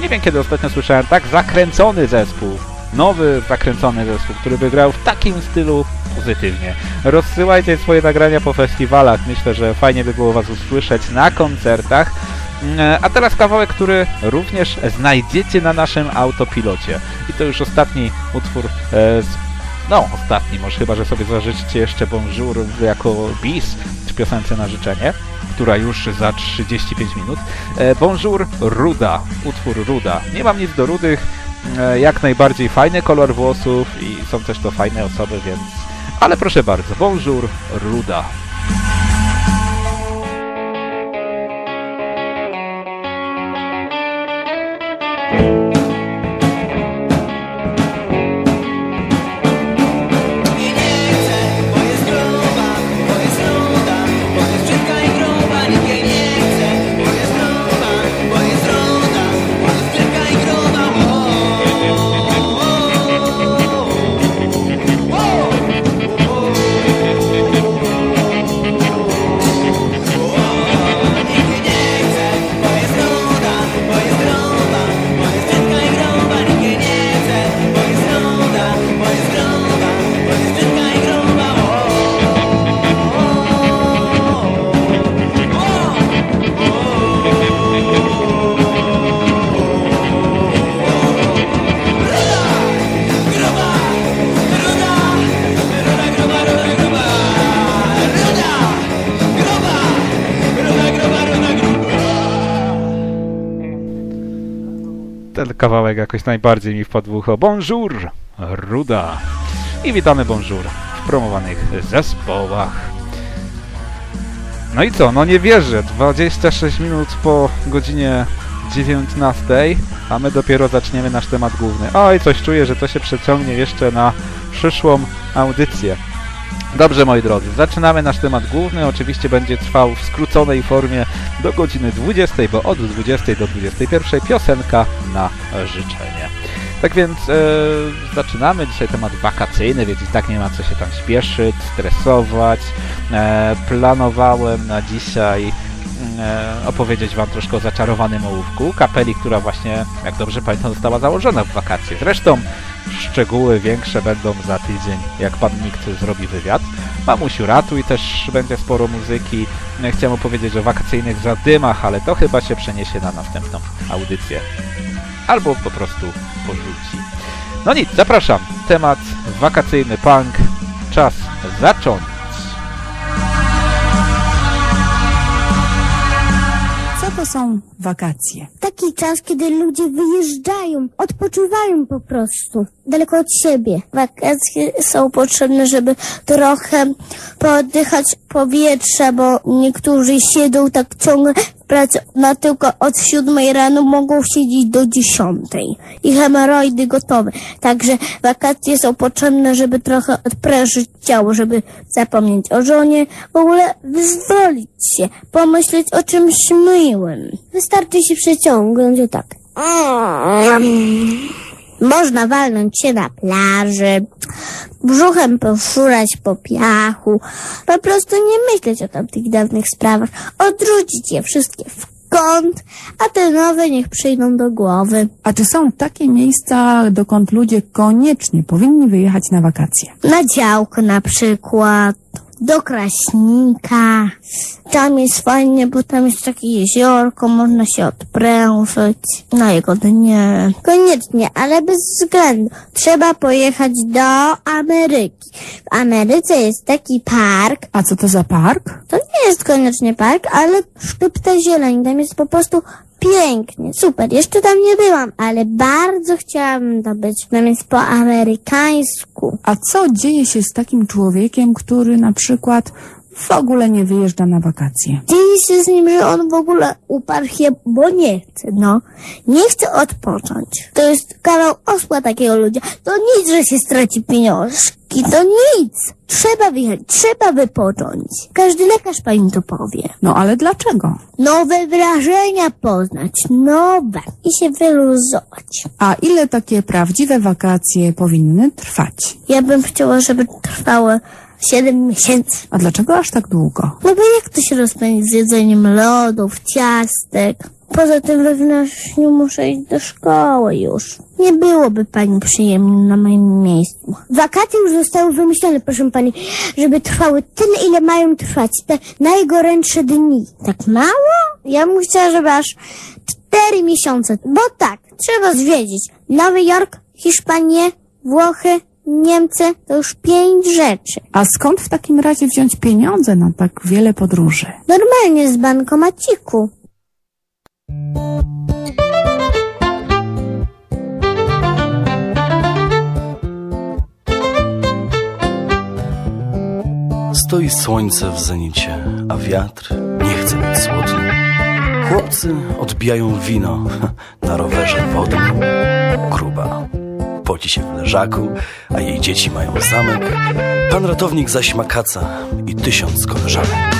nie wiem kiedy ostatnio słyszałem tak zakręcony zespół. Nowy, zakręcony zespół, który by grał w takim stylu pozytywnie. Rozsyłajcie swoje nagrania po festiwalach. Myślę, że fajnie by było Was usłyszeć na koncertach. Mm, A teraz kawałek, który również znajdziecie na naszym autopilocie. I to już ostatni utwór e, z no, ostatni, może chyba, że sobie zażyczycie jeszcze Bonjour jako bis w piosence na życzenie, która już za 35 minut. E, Bonjour Ruda, utwór Ruda. Nie mam nic do rudych, e, jak najbardziej fajny kolor włosów i są też to fajne osoby, więc... Ale proszę bardzo, Bonjour Ruda. Kawałek jakoś najbardziej mi wpadł w ucho. Bonjour, Ruda. I witamy Bonjour w promowanych zespołach. No i co? No nie wierzę. 26 minut po godzinie 19, a my dopiero zaczniemy nasz temat główny. Oj, coś czuję, że to się przeciągnie jeszcze na przyszłą audycję. Dobrze, moi drodzy, zaczynamy nasz temat główny. Oczywiście będzie trwał w skróconej formie do godziny 20, bo od 20 do 21 piosenka na życzenie. Tak więc e, zaczynamy dzisiaj temat wakacyjny, więc i tak nie ma co się tam śpieszyć, stresować. E, planowałem na dzisiaj e, opowiedzieć Wam troszkę o zaczarowanym ołówku, kapeli, która właśnie, jak dobrze pamiętam, została założona w wakacje. Zresztą szczegóły większe będą za tydzień, jak Pan Nikt zrobi wywiad. Mamusiu Ratuj też będzie sporo muzyki. E, Chciałem opowiedzieć o wakacyjnych zadymach, ale to chyba się przeniesie na następną audycję. Albo po prostu porzuci. No nic, zapraszam. Temat wakacyjny punk. Czas zacząć. Co to są wakacje? Taki czas, kiedy ludzie wyjeżdżają, odpoczywają po prostu, daleko od siebie. Wakacje są potrzebne, żeby trochę pooddychać powietrza, bo niektórzy siedzą tak ciągle w pracy, na tylko od siódmej rano mogą siedzieć do dziesiątej. I hemoroidy gotowe. Także wakacje są potrzebne, żeby trochę odprężyć ciało, żeby zapomnieć o żonie, w ogóle wyzwolić się, pomyśleć o czymś miłym. Wystarczy się przeciągnąć o tak. Można walnąć się na plaży, brzuchem poszurać po piachu, po prostu nie myśleć o tamtych dawnych sprawach, odrzucić je wszystkie w kąt, a te nowe niech przyjdą do głowy. A czy są takie miejsca, dokąd ludzie koniecznie powinni wyjechać na wakacje? Na działkę na przykład, do Kraśnika. Tam jest fajnie, bo tam jest takie jeziorko, można się odprężyć na jego dnie. Koniecznie, ale bez względu. Trzeba pojechać do Ameryki. W Ameryce jest taki park. A co to za park? To nie jest koniecznie park, ale szczypta zieleni. Tam jest po prostu pięknie, super. Jeszcze tam nie byłam, ale bardzo chciałabym to być. Jest po amerykańsku. A co dzieje się z takim człowiekiem, który na przykład w ogóle nie wyjeżdża na wakacje. Dzieje się z nim, że on w ogóle uparł się, bo nie chce, no. Nie chce odpocząć. To jest kawał osła takiego ludzia. To nic, że się straci pieniążki. To nic. Trzeba wyjechać, trzeba wypocząć. Każdy lekarz pani to powie. No ale dlaczego? Nowe wrażenia poznać, nowe. I się wyluzować. A ile takie prawdziwe wakacje powinny trwać? Ja bym chciała, żeby trwały 7 miesięcy. A dlaczego aż tak długo? No bo jak to się rozpędzi z jedzeniem lodów, ciastek? Poza tym we wrześniu muszę iść do szkoły już. Nie byłoby pani przyjemnie na moim miejscu. Wakacje już zostały wymyślone, proszę pani, żeby trwały tyle, ile mają trwać. Te najgorętsze dni. Tak mało? Ja bym chciała, żeby aż cztery miesiące. Bo tak, trzeba zwiedzić Nowy Jork, Hiszpanię, Włochy, Niemcy. To już pięć rzeczy. A skąd w takim razie wziąć pieniądze na tak wiele podróży? Normalnie z bankomaciku. Stoi słońce w zenicie, a wiatr nie chce być słodny. Chłopcy odbijają wino [laughs] na rowerze wodnym. Kruba poci się w leżaku, a jej dzieci mają zamek. Pan ratownik zaś ma kaca i tysiąc koleżanek.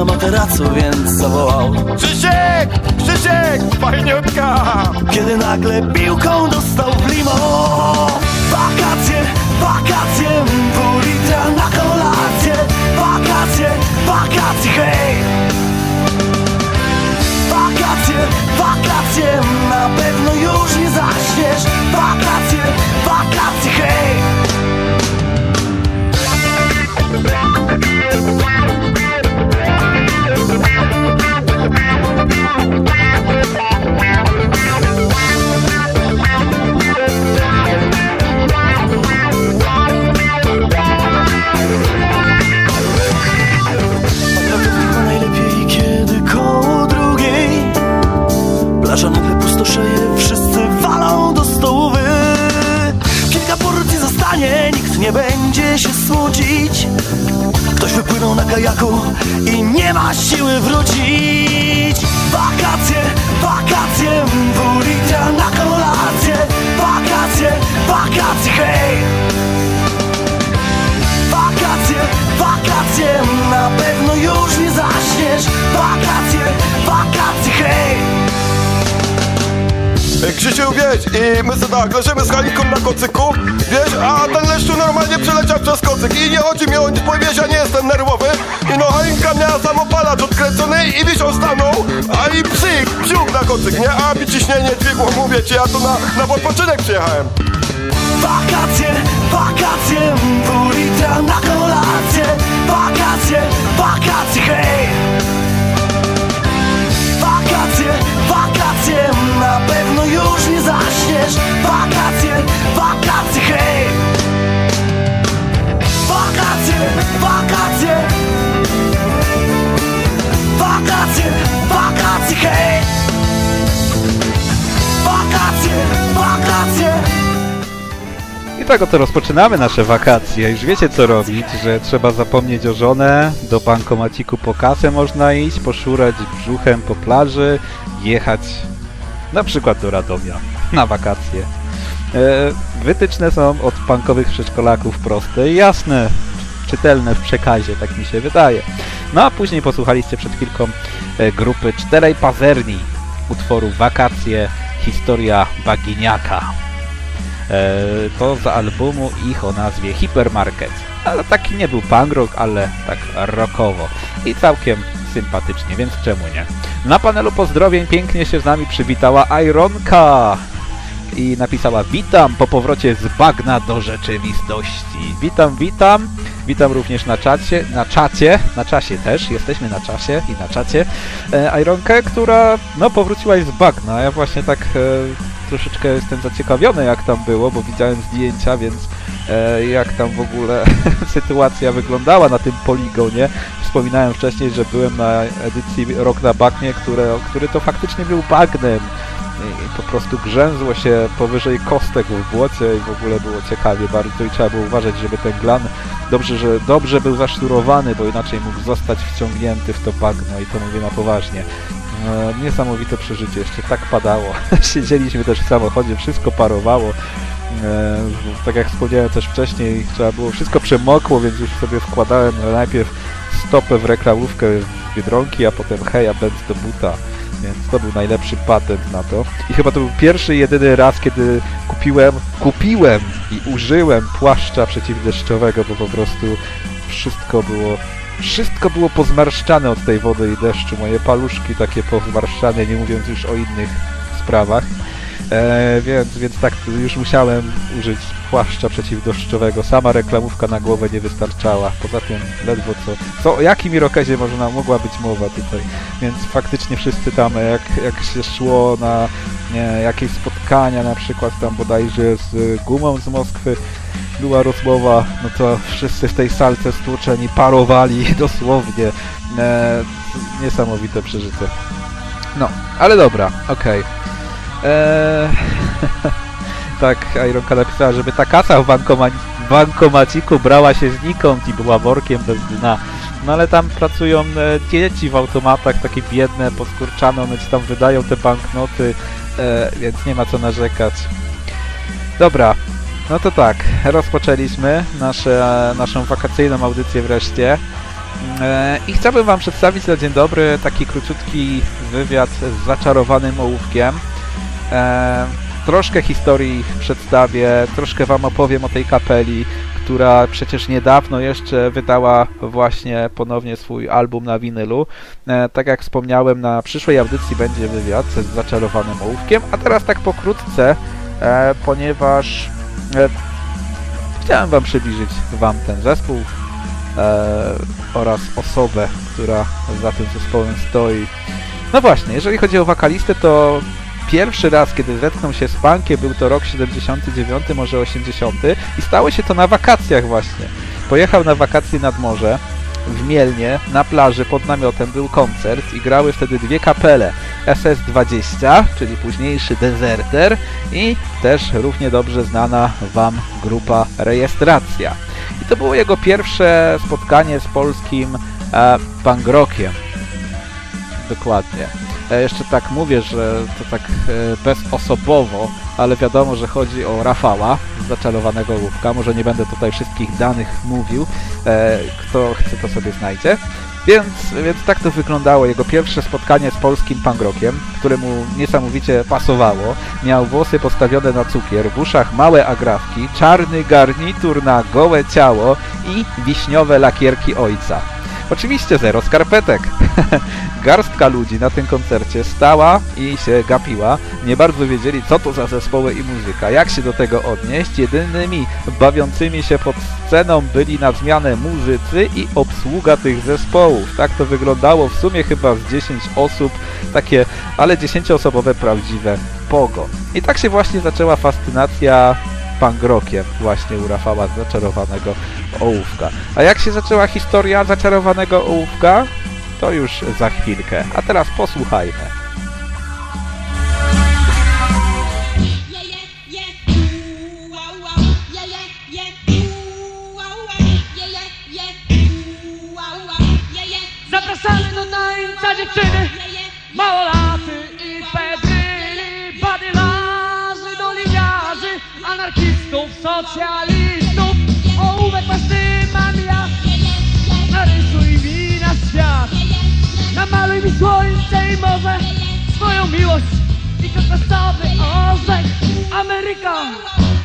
Na materacu, więc zawołał Krzysiek! Krzysiek! Fajniutka! Kiedy nagle piłką dostał w limo Wakacje, wakacje, pół litra na kolację Wakacje, wakacje, hej! Wakacje, wakacje, na pewno już nie zaśniesz Wakacje, wakacje, hej! Wypłynął na kajaku i nie ma siły wrócić Wakacje, wakacje, pół na kolację Wakacje, wakacje, hej! Wakacje, wakacje, na pewno już nie zaśniesz Wakacje, wakacje, hej! Krzysiu, wiesz, i my sobie tak, leżymy z Haniką na kocyku, wiesz, a ten leszczu normalnie przeleciał przez kocyk i nie chodzi mi o powiesz, ja nie jestem nerwowy i no Halinka miała samopalacz odkręcony i wiesz, on stanął, a i psyk, psiuk na kocyk, nie, a mi ciśnienie dźwigło, mówię ci, ja tu na, na odpoczynek przyjechałem. Wakacje, wakacje, pół litra na kolację Wakacje, wakacje, hej! Pewno już nie zaśniesz Wakacje, wakacje, hej! Wakacje, wakacje Wakacje, wakacje, hej! Wakacje, wakacje I tak oto rozpoczynamy nasze wakacje. Już wiecie co robić, że trzeba zapomnieć o żonę, do bankomaciku po kasę można iść, poszurać brzuchem po plaży, jechać na przykład do Radomia na wakacje. E, wytyczne są od bankowych przedszkolaków proste i jasne, czytelne w przekazie, tak mi się wydaje. No a później posłuchaliście przed chwilką e, grupy Czterej Pazerni utworu Wakacje, historia Baginiaka. E, to z albumu ich o nazwie Hypermarket. Ale taki nie był punk rock, ale tak rockowo. I całkiem sympatycznie, więc czemu nie? Na panelu pozdrowień pięknie się z nami przywitała Ironka. i napisała Witam po powrocie z bagna do rzeczywistości. Witam, witam. Witam również na czacie, na czacie, na czasie też, jesteśmy na czasie i na czacie. E, Ironkę, która no powróciłaś z bagna. Ja właśnie tak e, troszeczkę jestem zaciekawiony jak tam było, bo widziałem zdjęcia, więc e, jak tam w ogóle [laughs] sytuacja wyglądała na tym poligonie. Wspominałem wcześniej, że byłem na edycji Rok na Bagnie, które, który to faktycznie był bagnem i po prostu grzęzło się powyżej kostek w błocie i w ogóle było ciekawie bardzo i trzeba było uważać, żeby ten glan dobrze, że dobrze był zaszturowany, bo inaczej mógł zostać wciągnięty w to bagno i to mówię na poważnie. E, niesamowite przeżycie, jeszcze tak padało. [laughs] Siedzieliśmy też w samochodzie, wszystko parowało. E, tak jak wspomniałem też wcześniej, trzeba było, wszystko przemokło, więc już sobie wkładałem najpierw stopę w reklamówkę z Biedronki, a potem heja, bęc do buta więc to był najlepszy patent na to. I chyba to był pierwszy jedyny raz, kiedy kupiłem, kupiłem i użyłem płaszcza przeciwdeszczowego, bo po prostu wszystko było wszystko było pozmarszczane od tej wody i deszczu. Moje paluszki takie pozmarszczane, nie mówiąc już o innych sprawach. E, więc, więc tak już musiałem użyć płaszcza przeciwdeszczowego. Sama reklamówka na głowę nie wystarczała. Poza tym ledwo co... co o jakim irokezie można, mogła być mowa tutaj? Więc faktycznie wszyscy tam, jak, jak się szło na nie, jakieś spotkania, na przykład tam bodajże z gumą z Moskwy, była rozmowa, no to wszyscy w tej salce stłuczeni parowali [laughs] dosłownie. E, niesamowite przeżycie. No, ale dobra, okej. Okay. Eee, [laughs] tak, Ironka napisała, żeby ta kasa w bankoma bankomaciku brała się znikąd i była workiem bez dna. No ale tam pracują e, dzieci w automatach, takie biedne, poskurczane, one ci tam wydają te banknoty, e, więc nie ma co narzekać. Dobra, no to tak, rozpoczęliśmy nasze, naszą wakacyjną audycję wreszcie. E, I chciałbym Wam przedstawić na dzień dobry taki króciutki wywiad z zaczarowanym ołówkiem. Troszkę historii przedstawię, troszkę Wam opowiem o tej kapeli, która przecież niedawno jeszcze wydała właśnie ponownie swój album na winylu. E, tak jak wspomniałem, na przyszłej audycji będzie wywiad z zaczarowanym ołówkiem, a teraz tak pokrótce, e, ponieważ e, chciałem Wam przybliżyć Wam ten zespół oraz osobę, która za tym zespołem stoi. No właśnie, jeżeli chodzi o wokalistę, to pierwszy raz, kiedy zetknął się z punkiem, był to rok 79, może 80 i stało się to na wakacjach właśnie. Pojechał na wakacje nad morze, w Mielnie, na plaży pod namiotem był koncert i grały wtedy dwie kapele SS-20, czyli późniejszy Deserter i też równie dobrze znana Wam grupa Rejestracja. I to było jego pierwsze spotkanie z polskim e, punk rockiem. Dokładnie. E, jeszcze tak mówię, że to tak e, bezosobowo, ale wiadomo, że chodzi o Rafała z zaczarowanego łówka. Może nie będę tutaj wszystkich danych mówił. E, kto chce, to sobie znajdzie. Więc, więc tak to wyglądało. Jego pierwsze spotkanie z polskim pangrokiem, któremu niesamowicie pasowało. Miał włosy postawione na cukier, w uszach małe agrafki, czarny garnitur na gołe ciało i wiśniowe lakierki ojca. Oczywiście zero skarpetek. [laughs] Garstka ludzi na tym koncercie stała i się gapiła. Nie bardzo wiedzieli, co to za zespoły i muzyka, jak się do tego odnieść. Jedynymi bawiącymi się pod sceną byli na zmianę muzycy i obsługa tych zespołów. Tak to wyglądało w sumie chyba z 10 osób, takie, ale 10-osobowe prawdziwe pogo. I tak się właśnie zaczęła fascynacja punk rockiem właśnie u Rafała zaczarowanego ołówka. A jak się zaczęła historia zaczarowanego ołówka? To już za chwilkę. A teraz posłuchajmy. Zapraszamy do tańca dziewczyny, i socjalistów, ołówek masz ty, mam ja, narysuj mi na świat, namaluj mi słońce i morze, swoją miłość i kokosowy orzech, Ameryka,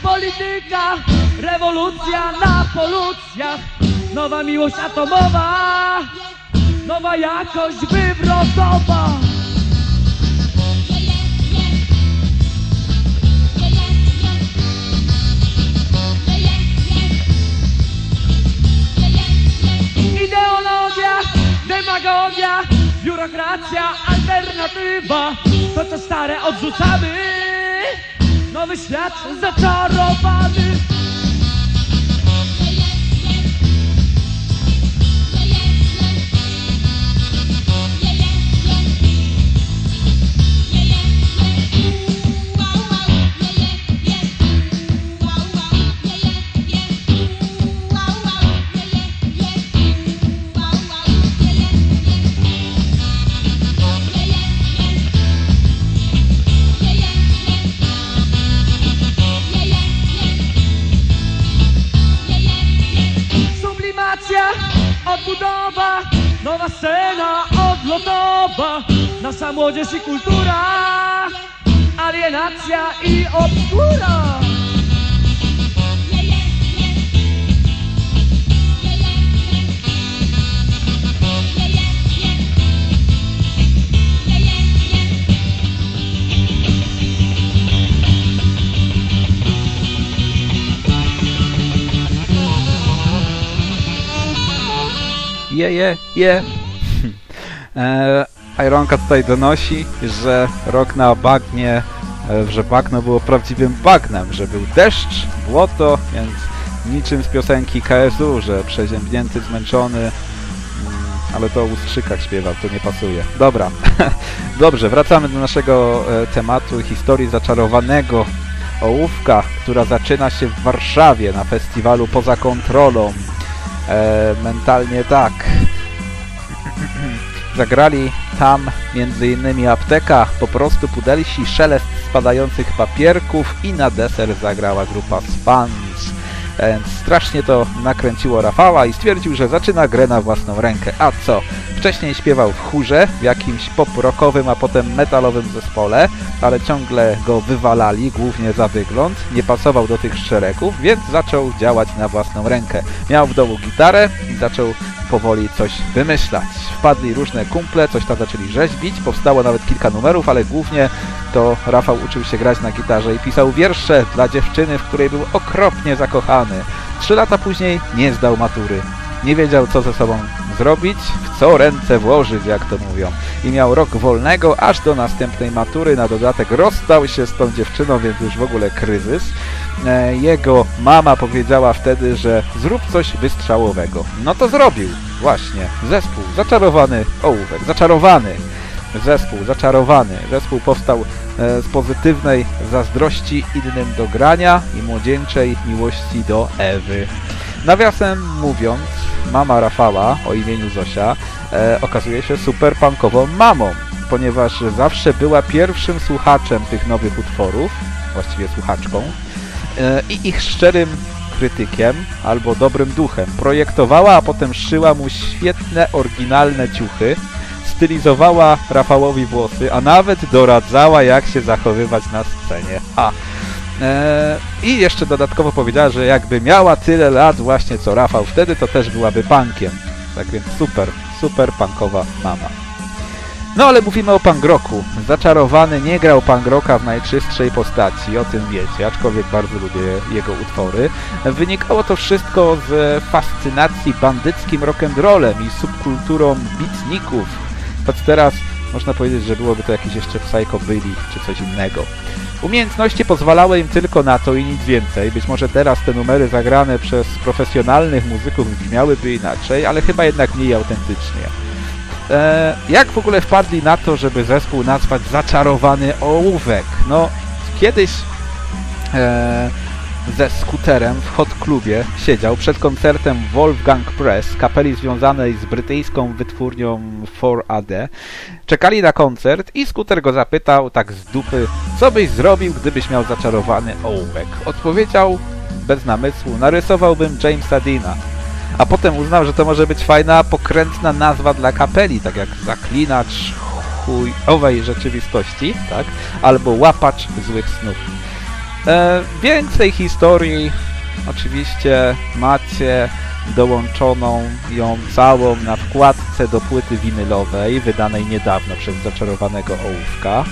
polityka, rewolucja na polucjach, nowa miłość atomowa, nowa jakość wywrotowa. Demagogia, biurokracja, alternatywa. To co stare odrzucamy. Nowy świat zaczarowany odlotowa Nasza młodzież i kultura, alienacja i obskura Je, je, je. E, Ironka tutaj donosi, że rok na bagnie, e, że bagno było prawdziwym bagnem, że był deszcz, błoto, więc niczym z piosenki KSU, że przeziębnięty, zmęczony, mm, ale to o Lustrzykach śpiewał, to nie pasuje. Dobra, [laughs] dobrze, wracamy do naszego e, tematu historii zaczarowanego ołówka, która zaczyna się w Warszawie na festiwalu Poza Kontrolą. E, mentalnie tak. [clears throat] Zagrali tam m.in. apteka, po prostu pudelsi, szelest spadających papierków i na deser zagrała grupa. Więc strasznie to nakręciło Rafała i stwierdził, że zaczyna grę na własną rękę. A co? Wcześniej śpiewał w chórze, w jakimś pop-rockowym, a potem metalowym zespole, ale ciągle go wywalali, głównie za wygląd, nie pasował do tych szeregów, więc zaczął działać na własną rękę. Miał w domu gitarę i zaczął powoli coś wymyślać. Wpadli różne kumple, coś tam zaczęli rzeźbić, powstało nawet kilka numerów, ale głównie to Rafał uczył się grać na gitarze i pisał wiersze dla dziewczyny, w której był okropnie zakochany. Trzy lata później nie zdał matury. Nie wiedział, co ze sobą zrobić, w co ręce włożyć, jak to mówią. I miał rok wolnego, aż do następnej matury. Na dodatek rozstał się z tą dziewczyną, więc już w ogóle kryzys. E, Jego mama powiedziała wtedy, że zrób coś wystrzałowego. No to zrobił. Właśnie. Zespół. Zaczarowany ołówek. Zaczarowany zespół, zaczarowany. Zespół powstał e, z pozytywnej zazdrości innym do grania i młodzieńczej miłości do Ewy. Nawiasem mówiąc, mama Rafała o imieniu Zosia e, okazuje się super punkową mamą, ponieważ zawsze była pierwszym słuchaczem tych nowych utworów, właściwie słuchaczką, e, i ich szczerym krytykiem albo dobrym duchem. Projektowała, a potem szyła mu świetne, oryginalne ciuchy, stylizowała Rafałowi włosy, a nawet doradzała, jak się zachowywać na scenie. Ha! Eee, I jeszcze dodatkowo powiedziała, że jakby miała tyle lat właśnie co Rafał wtedy, to też byłaby punkiem. Tak więc super, super punkowa mama. No ale mówimy o punk rocku. Zaczarowany nie grał punk rocka w najczystszej postaci, o tym wiecie, aczkolwiek bardzo lubię jego utwory. Wynikało to wszystko z fascynacji bandyckim rock'n'rollem i subkulturą beatników. Choć teraz można powiedzieć, że byłoby to jakiś jeszcze Psycho Billy czy coś innego. Umiejętności pozwalały im tylko na to i nic więcej. Być może teraz te numery zagrane przez profesjonalnych muzyków brzmiałyby inaczej, ale chyba jednak mniej autentycznie. E, jak w ogóle wpadli na to, żeby zespół nazwać Zaczarowany Ołówek? No, kiedyś e, ze skuterem w hot klubie siedział przed koncertem Wolfgang Press, kapeli związanej z brytyjską wytwórnią 4AD. Czekali na koncert i skuter go zapytał tak z dupy, co byś zrobił, gdybyś miał zaczarowany ołówek. Odpowiedział bez namysłu, narysowałbym Jamesa Deana. A potem uznał, że to może być fajna, pokrętna nazwa dla kapeli, tak jak zaklinacz chujowej rzeczywistości, tak? Albo łapacz złych snów. E, więcej historii oczywiście macie dołączoną ją całą na wkładce do płyty winylowej, wydanej niedawno przez zaczarowanego ołówka.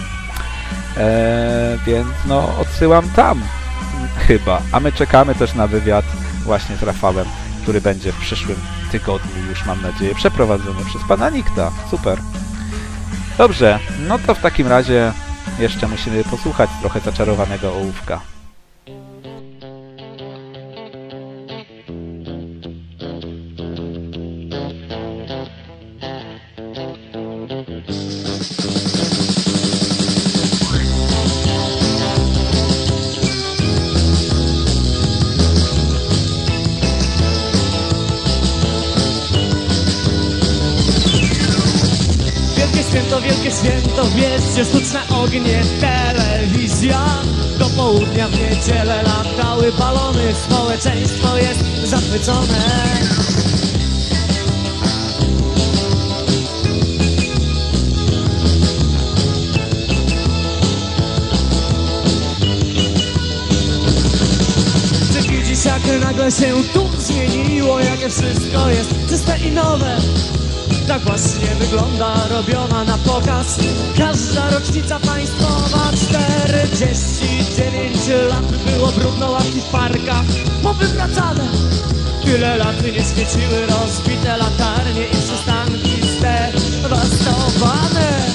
E, więc no, odsyłam tam chyba. A my czekamy też na wywiad właśnie z Rafałem który będzie w przyszłym tygodniu już mam nadzieję przeprowadzony przez pana Nikta. Super. Dobrze, no to w takim razie jeszcze musimy posłuchać trochę zaczarowanego ołówka. Święto, wierzcie, sztuczne ognie, telewizja. Do południa w niedzielę latały balony, społeczeństwo jest zachwycone. Czy jak nagle się tu zmieniło, jakie wszystko jest czyste i nowe tak właśnie wygląda robiona na pokaz. Każda rocznica państwowa 49 lat było brudno łapki w parkach Powywracane. Tyle lat nie świeciły rozbite latarnie i przystanki zdewastowane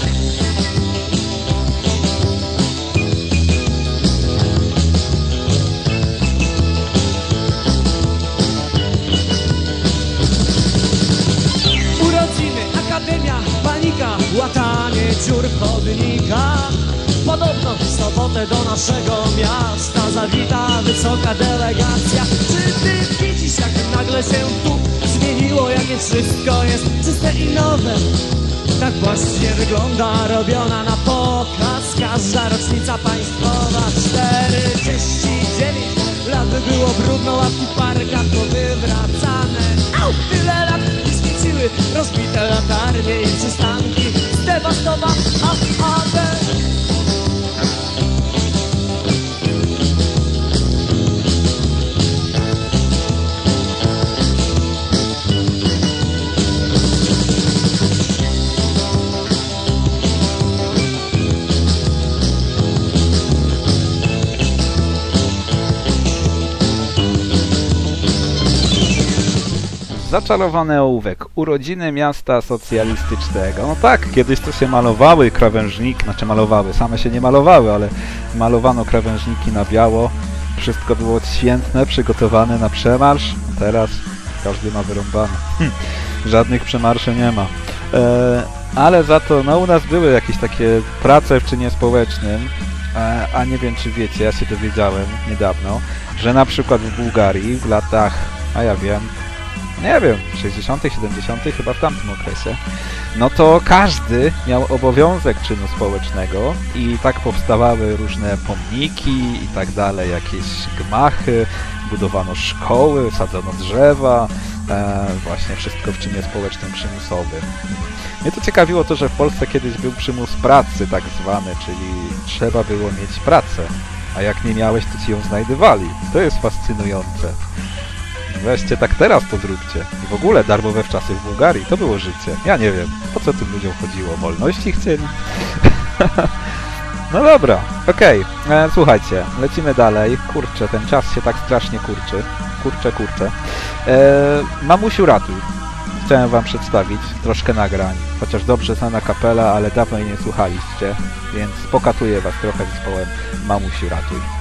Akademia, panika, łatanie dziur w chodnikach. Podobno w sobotę do naszego miasta zawita wysoka delegacja. Czy ty widzisz jak nagle się tu zmieniło, jakie wszystko jest czyste i nowe? Tak właśnie wygląda robiona na pokaz. Każda rocznica państwowa 49 lat by było brudno łapki w parkach powywracane Au! Tyle lat rozbite latarnie i przystanki Zdewastowane Zaczarowany ołówek. Urodziny miasta socjalistycznego. No tak, kiedyś to się malowały krawężniki, znaczy malowały, same się nie malowały, ale malowano krawężniki na biało. Wszystko było odświętne, przygotowane na przemarsz. Teraz każdy ma wyrąbane. Hm, żadnych przemarszy nie ma. E, ale za to, no u nas były jakieś takie prace w czynie społecznym, e, a nie wiem czy wiecie, ja się dowiedziałem niedawno, że na przykład w Bułgarii w latach, a ja wiem, nie wiem, 60., 70., chyba w tamtym okresie, no to każdy miał obowiązek czynu społecznego i tak powstawały różne pomniki i tak dalej, jakieś gmachy, budowano szkoły, sadzono drzewa, e, właśnie wszystko w czynie społecznym przymusowym. Mnie to ciekawiło to, że w Polsce kiedyś był przymus pracy tak zwany, czyli trzeba było mieć pracę, a jak nie miałeś, to ci ją znajdywali. To jest fascynujące. Weźcie tak teraz to zróbcie. I w ogóle darmowe w czasy w Bułgarii to było życie. Ja nie wiem, po co tym ludziom chodziło. Wolności chcieli? [laughs] no dobra, okej. E, Słuchajcie, lecimy dalej. Kurczę, ten czas się tak strasznie kurczy. Kurczę, kurczę. E, mamusiu ratuj. Chciałem wam przedstawić troszkę nagrań. Chociaż dobrze znana kapela, ale dawno jej nie słuchaliście. Więc pokatuję was trochę zespołem Mamusiu ratuj.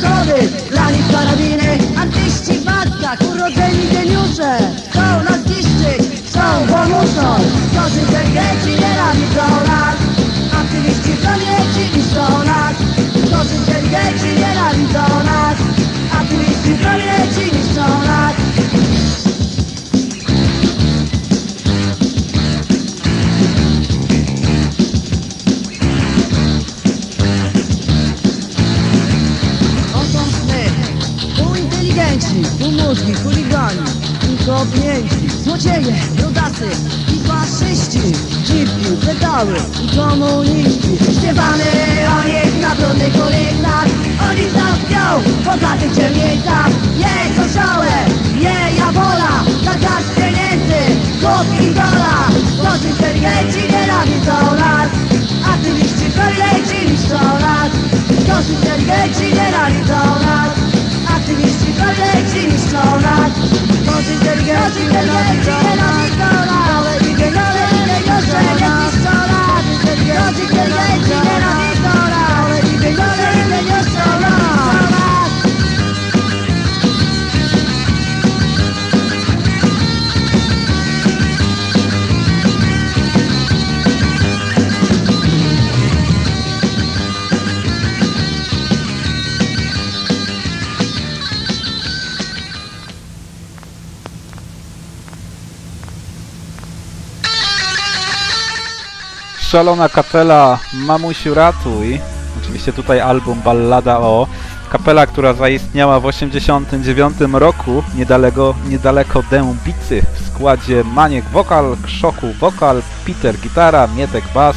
samochody, dla nich karabiny Artyści w matkach, urodzeni geniusze. Chcą nas niszczyć, chcą, bo muszą. Korzy tendencji nienawidzą nas Aktywiści planeci niszczą nas Korzy tendencji nienawidzą nas Aktywiści planeci niszczą nas pedały i komuniści. Śpiewamy o nich na brudnych ulicach, oni tam śpią w bogatych dzielnicach. Jej kościołę, jej jawola, za garść pieniędzy, chłop i dola. To inteligenci nienawidzą nas, aktywiści kolejci niszczą nas. To inteligenci nienawidzą nas, aktywiści kolejci niszczą nas. To inteligenci nienawidzą nas, Yeah. Szalona kapela Mamusiu Ratuj. Oczywiście tutaj album Ballada o. Kapela, która zaistniała w 89 roku, niedaleko, niedaleko Dębicy w składzie Maniek wokal, Krzoku wokal, Peter gitara, Mietek bas,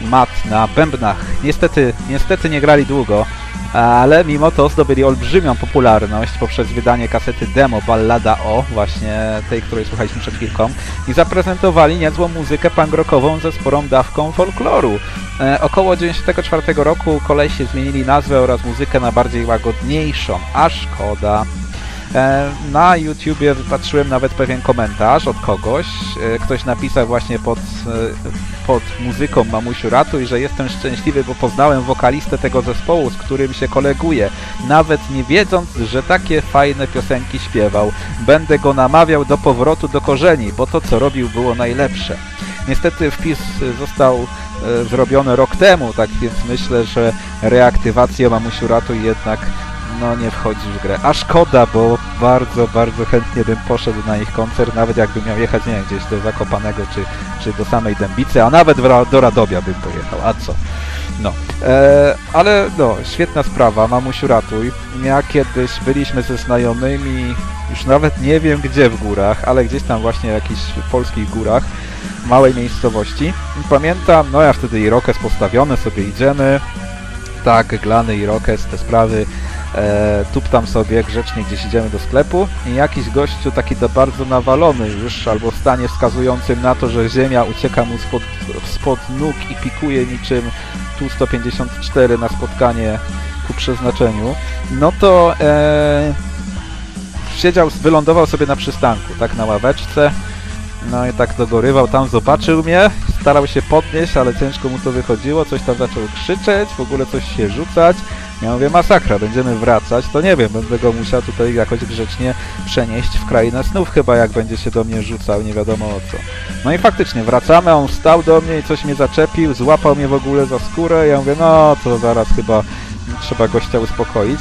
Mat na bębnach. Niestety, niestety nie grali długo, ale mimo to zdobyli olbrzymią popularność poprzez wydanie kasety demo Ballada o, właśnie tej, której słuchaliśmy przed chwilką, i zaprezentowali niezłą muzykę punk rockową ze sporą dawką folkloru. E, około 94 roku kolesie zmienili nazwę oraz muzykę na bardziej łagodniejszą, a szkoda. E, Na YouTubie wypatrzyłem nawet pewien komentarz od kogoś. E, Ktoś napisał właśnie pod, e, pod muzyką Mamusiu Ratuj, że jestem szczęśliwy, bo poznałem wokalistę tego zespołu, z którym się koleguję, nawet nie wiedząc, że takie fajne piosenki śpiewał. Będę go namawiał do powrotu do korzeni, bo to co robił było najlepsze. Niestety wpis został zrobiony rok temu, tak więc myślę, że reaktywacja Mamusiu Ratuj jednak no nie wchodzi w grę. A szkoda, bo bardzo, bardzo chętnie bym poszedł na ich koncert, nawet jakbym miał jechać, nie wiem, gdzieś do Zakopanego, czy, czy do samej Dębicy, a nawet do Radobia bym pojechał, a co? No, e, ale no, świetna sprawa, mamusiu ratuj. Ja kiedyś byliśmy ze znajomymi, już nawet nie wiem gdzie w górach, ale gdzieś tam właśnie w jakichś polskich górach, małej miejscowości. I pamiętam, no ja wtedy Irokes postawiony, sobie idziemy, tak, glany Irokes, te sprawy, e, tuptam sobie grzecznie gdzieś idziemy do sklepu i jakiś gościu taki bardzo nawalony już, albo w stanie wskazującym na to, że ziemia ucieka mu spod, spod nóg i pikuje niczym Tu-154 na spotkanie ku przeznaczeniu, no to e, siedział, wylądował sobie na przystanku, tak na ławeczce, no i tak dogorywał, tam zobaczył mnie, starał się podnieść, ale ciężko mu to wychodziło, coś tam zaczął krzyczeć, w ogóle coś się rzucać. Ja mówię, masakra, będziemy wracać, to nie wiem, będę go musiał tutaj jakoś grzecznie przenieść w krainę snów chyba, jak będzie się do mnie rzucał, nie wiadomo o co. No i faktycznie, wracamy, on wstał do mnie i coś mnie zaczepił, złapał mnie w ogóle za skórę, ja mówię, no to zaraz chyba trzeba gościa uspokoić.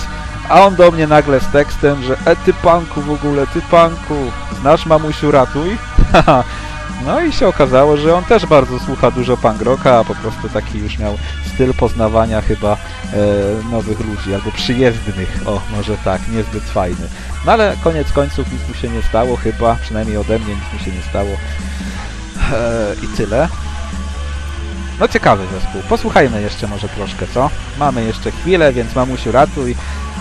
A on do mnie nagle z tekstem, że e ty panku w ogóle, ty panku, znasz mamusiu ratuj? [laughs] no i się okazało, że on też bardzo słucha dużo punk rocka, a po prostu taki już miał styl poznawania chyba e, nowych ludzi, albo przyjezdnych, o może tak, niezbyt fajny. No ale koniec końców nic mu się nie stało chyba, przynajmniej ode mnie nic mu się nie stało. E, I tyle. No ciekawy zespół. Posłuchajmy jeszcze może troszkę, co? Mamy jeszcze chwilę, więc mamusiu ratuj.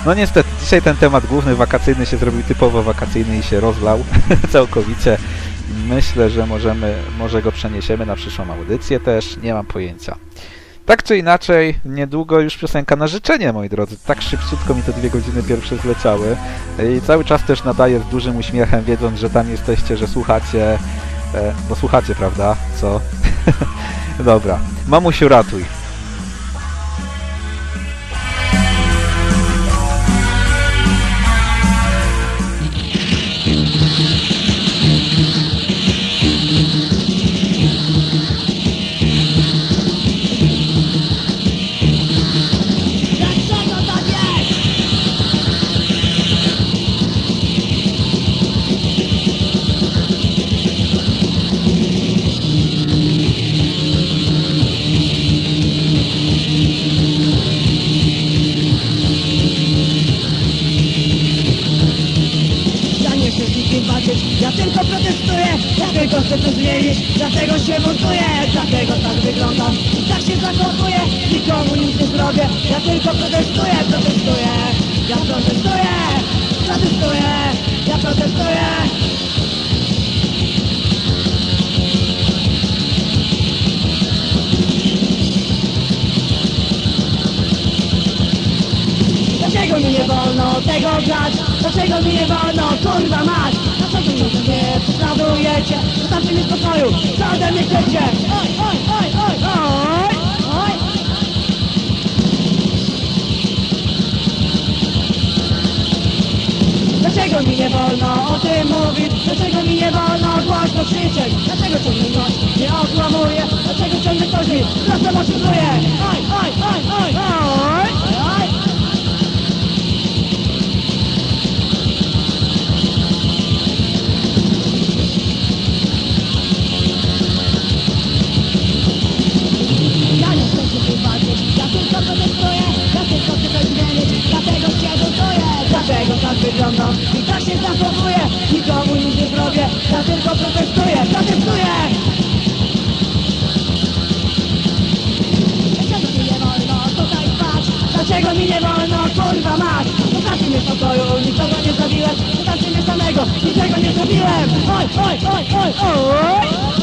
No niestety, dzisiaj ten temat główny wakacyjny się zrobił typowo wakacyjny i się rozlał [laughs] całkowicie. Myślę, że możemy, może go przeniesiemy na przyszłą audycję też, nie mam pojęcia. Tak czy inaczej, niedługo już piosenka na życzenie, moi drodzy. Tak szybciutko mi te dwie godziny pierwsze zleciały. I cały czas też nadaję z dużym uśmiechem, wiedząc, że tam jesteście, że słuchacie. E, bo słuchacie, prawda? Co? [laughs] Dobra. Mamusiu, ratuj. Tylko protestuję, protestuję Ja protestuję, protestuję Ja protestuję Dlaczego mi nie wolno tego grać? Dlaczego mi nie wolno kurwa mać? Wy już mnie prześladujecie? Zostawcie mnie w spokoju, co ode mnie chcecie? Oj, oj, oj, oj, oj Dlaczego mi nie wolno o tym mówić? Dlaczego mi nie wolno głośno krzyczeć? Dlaczego ciągle ktoś mnie okłamuje? Dlaczego ciągle ktoś mi prosto oszukuje? Oj, oj, oj, oj, oj, tak i tak się zachowuję, nikomu nic nie zrobię, ja tylko protestuję, protestuję! Dlaczego mi nie wolno tutaj spać? Dlaczego mi nie wolno kurwa mać? Zostawcie mnie w pokoju, nikogo nie zabiłem, zostawcie mnie samego, niczego nie zrobiłem! Oj, oj, oj, oj, oj!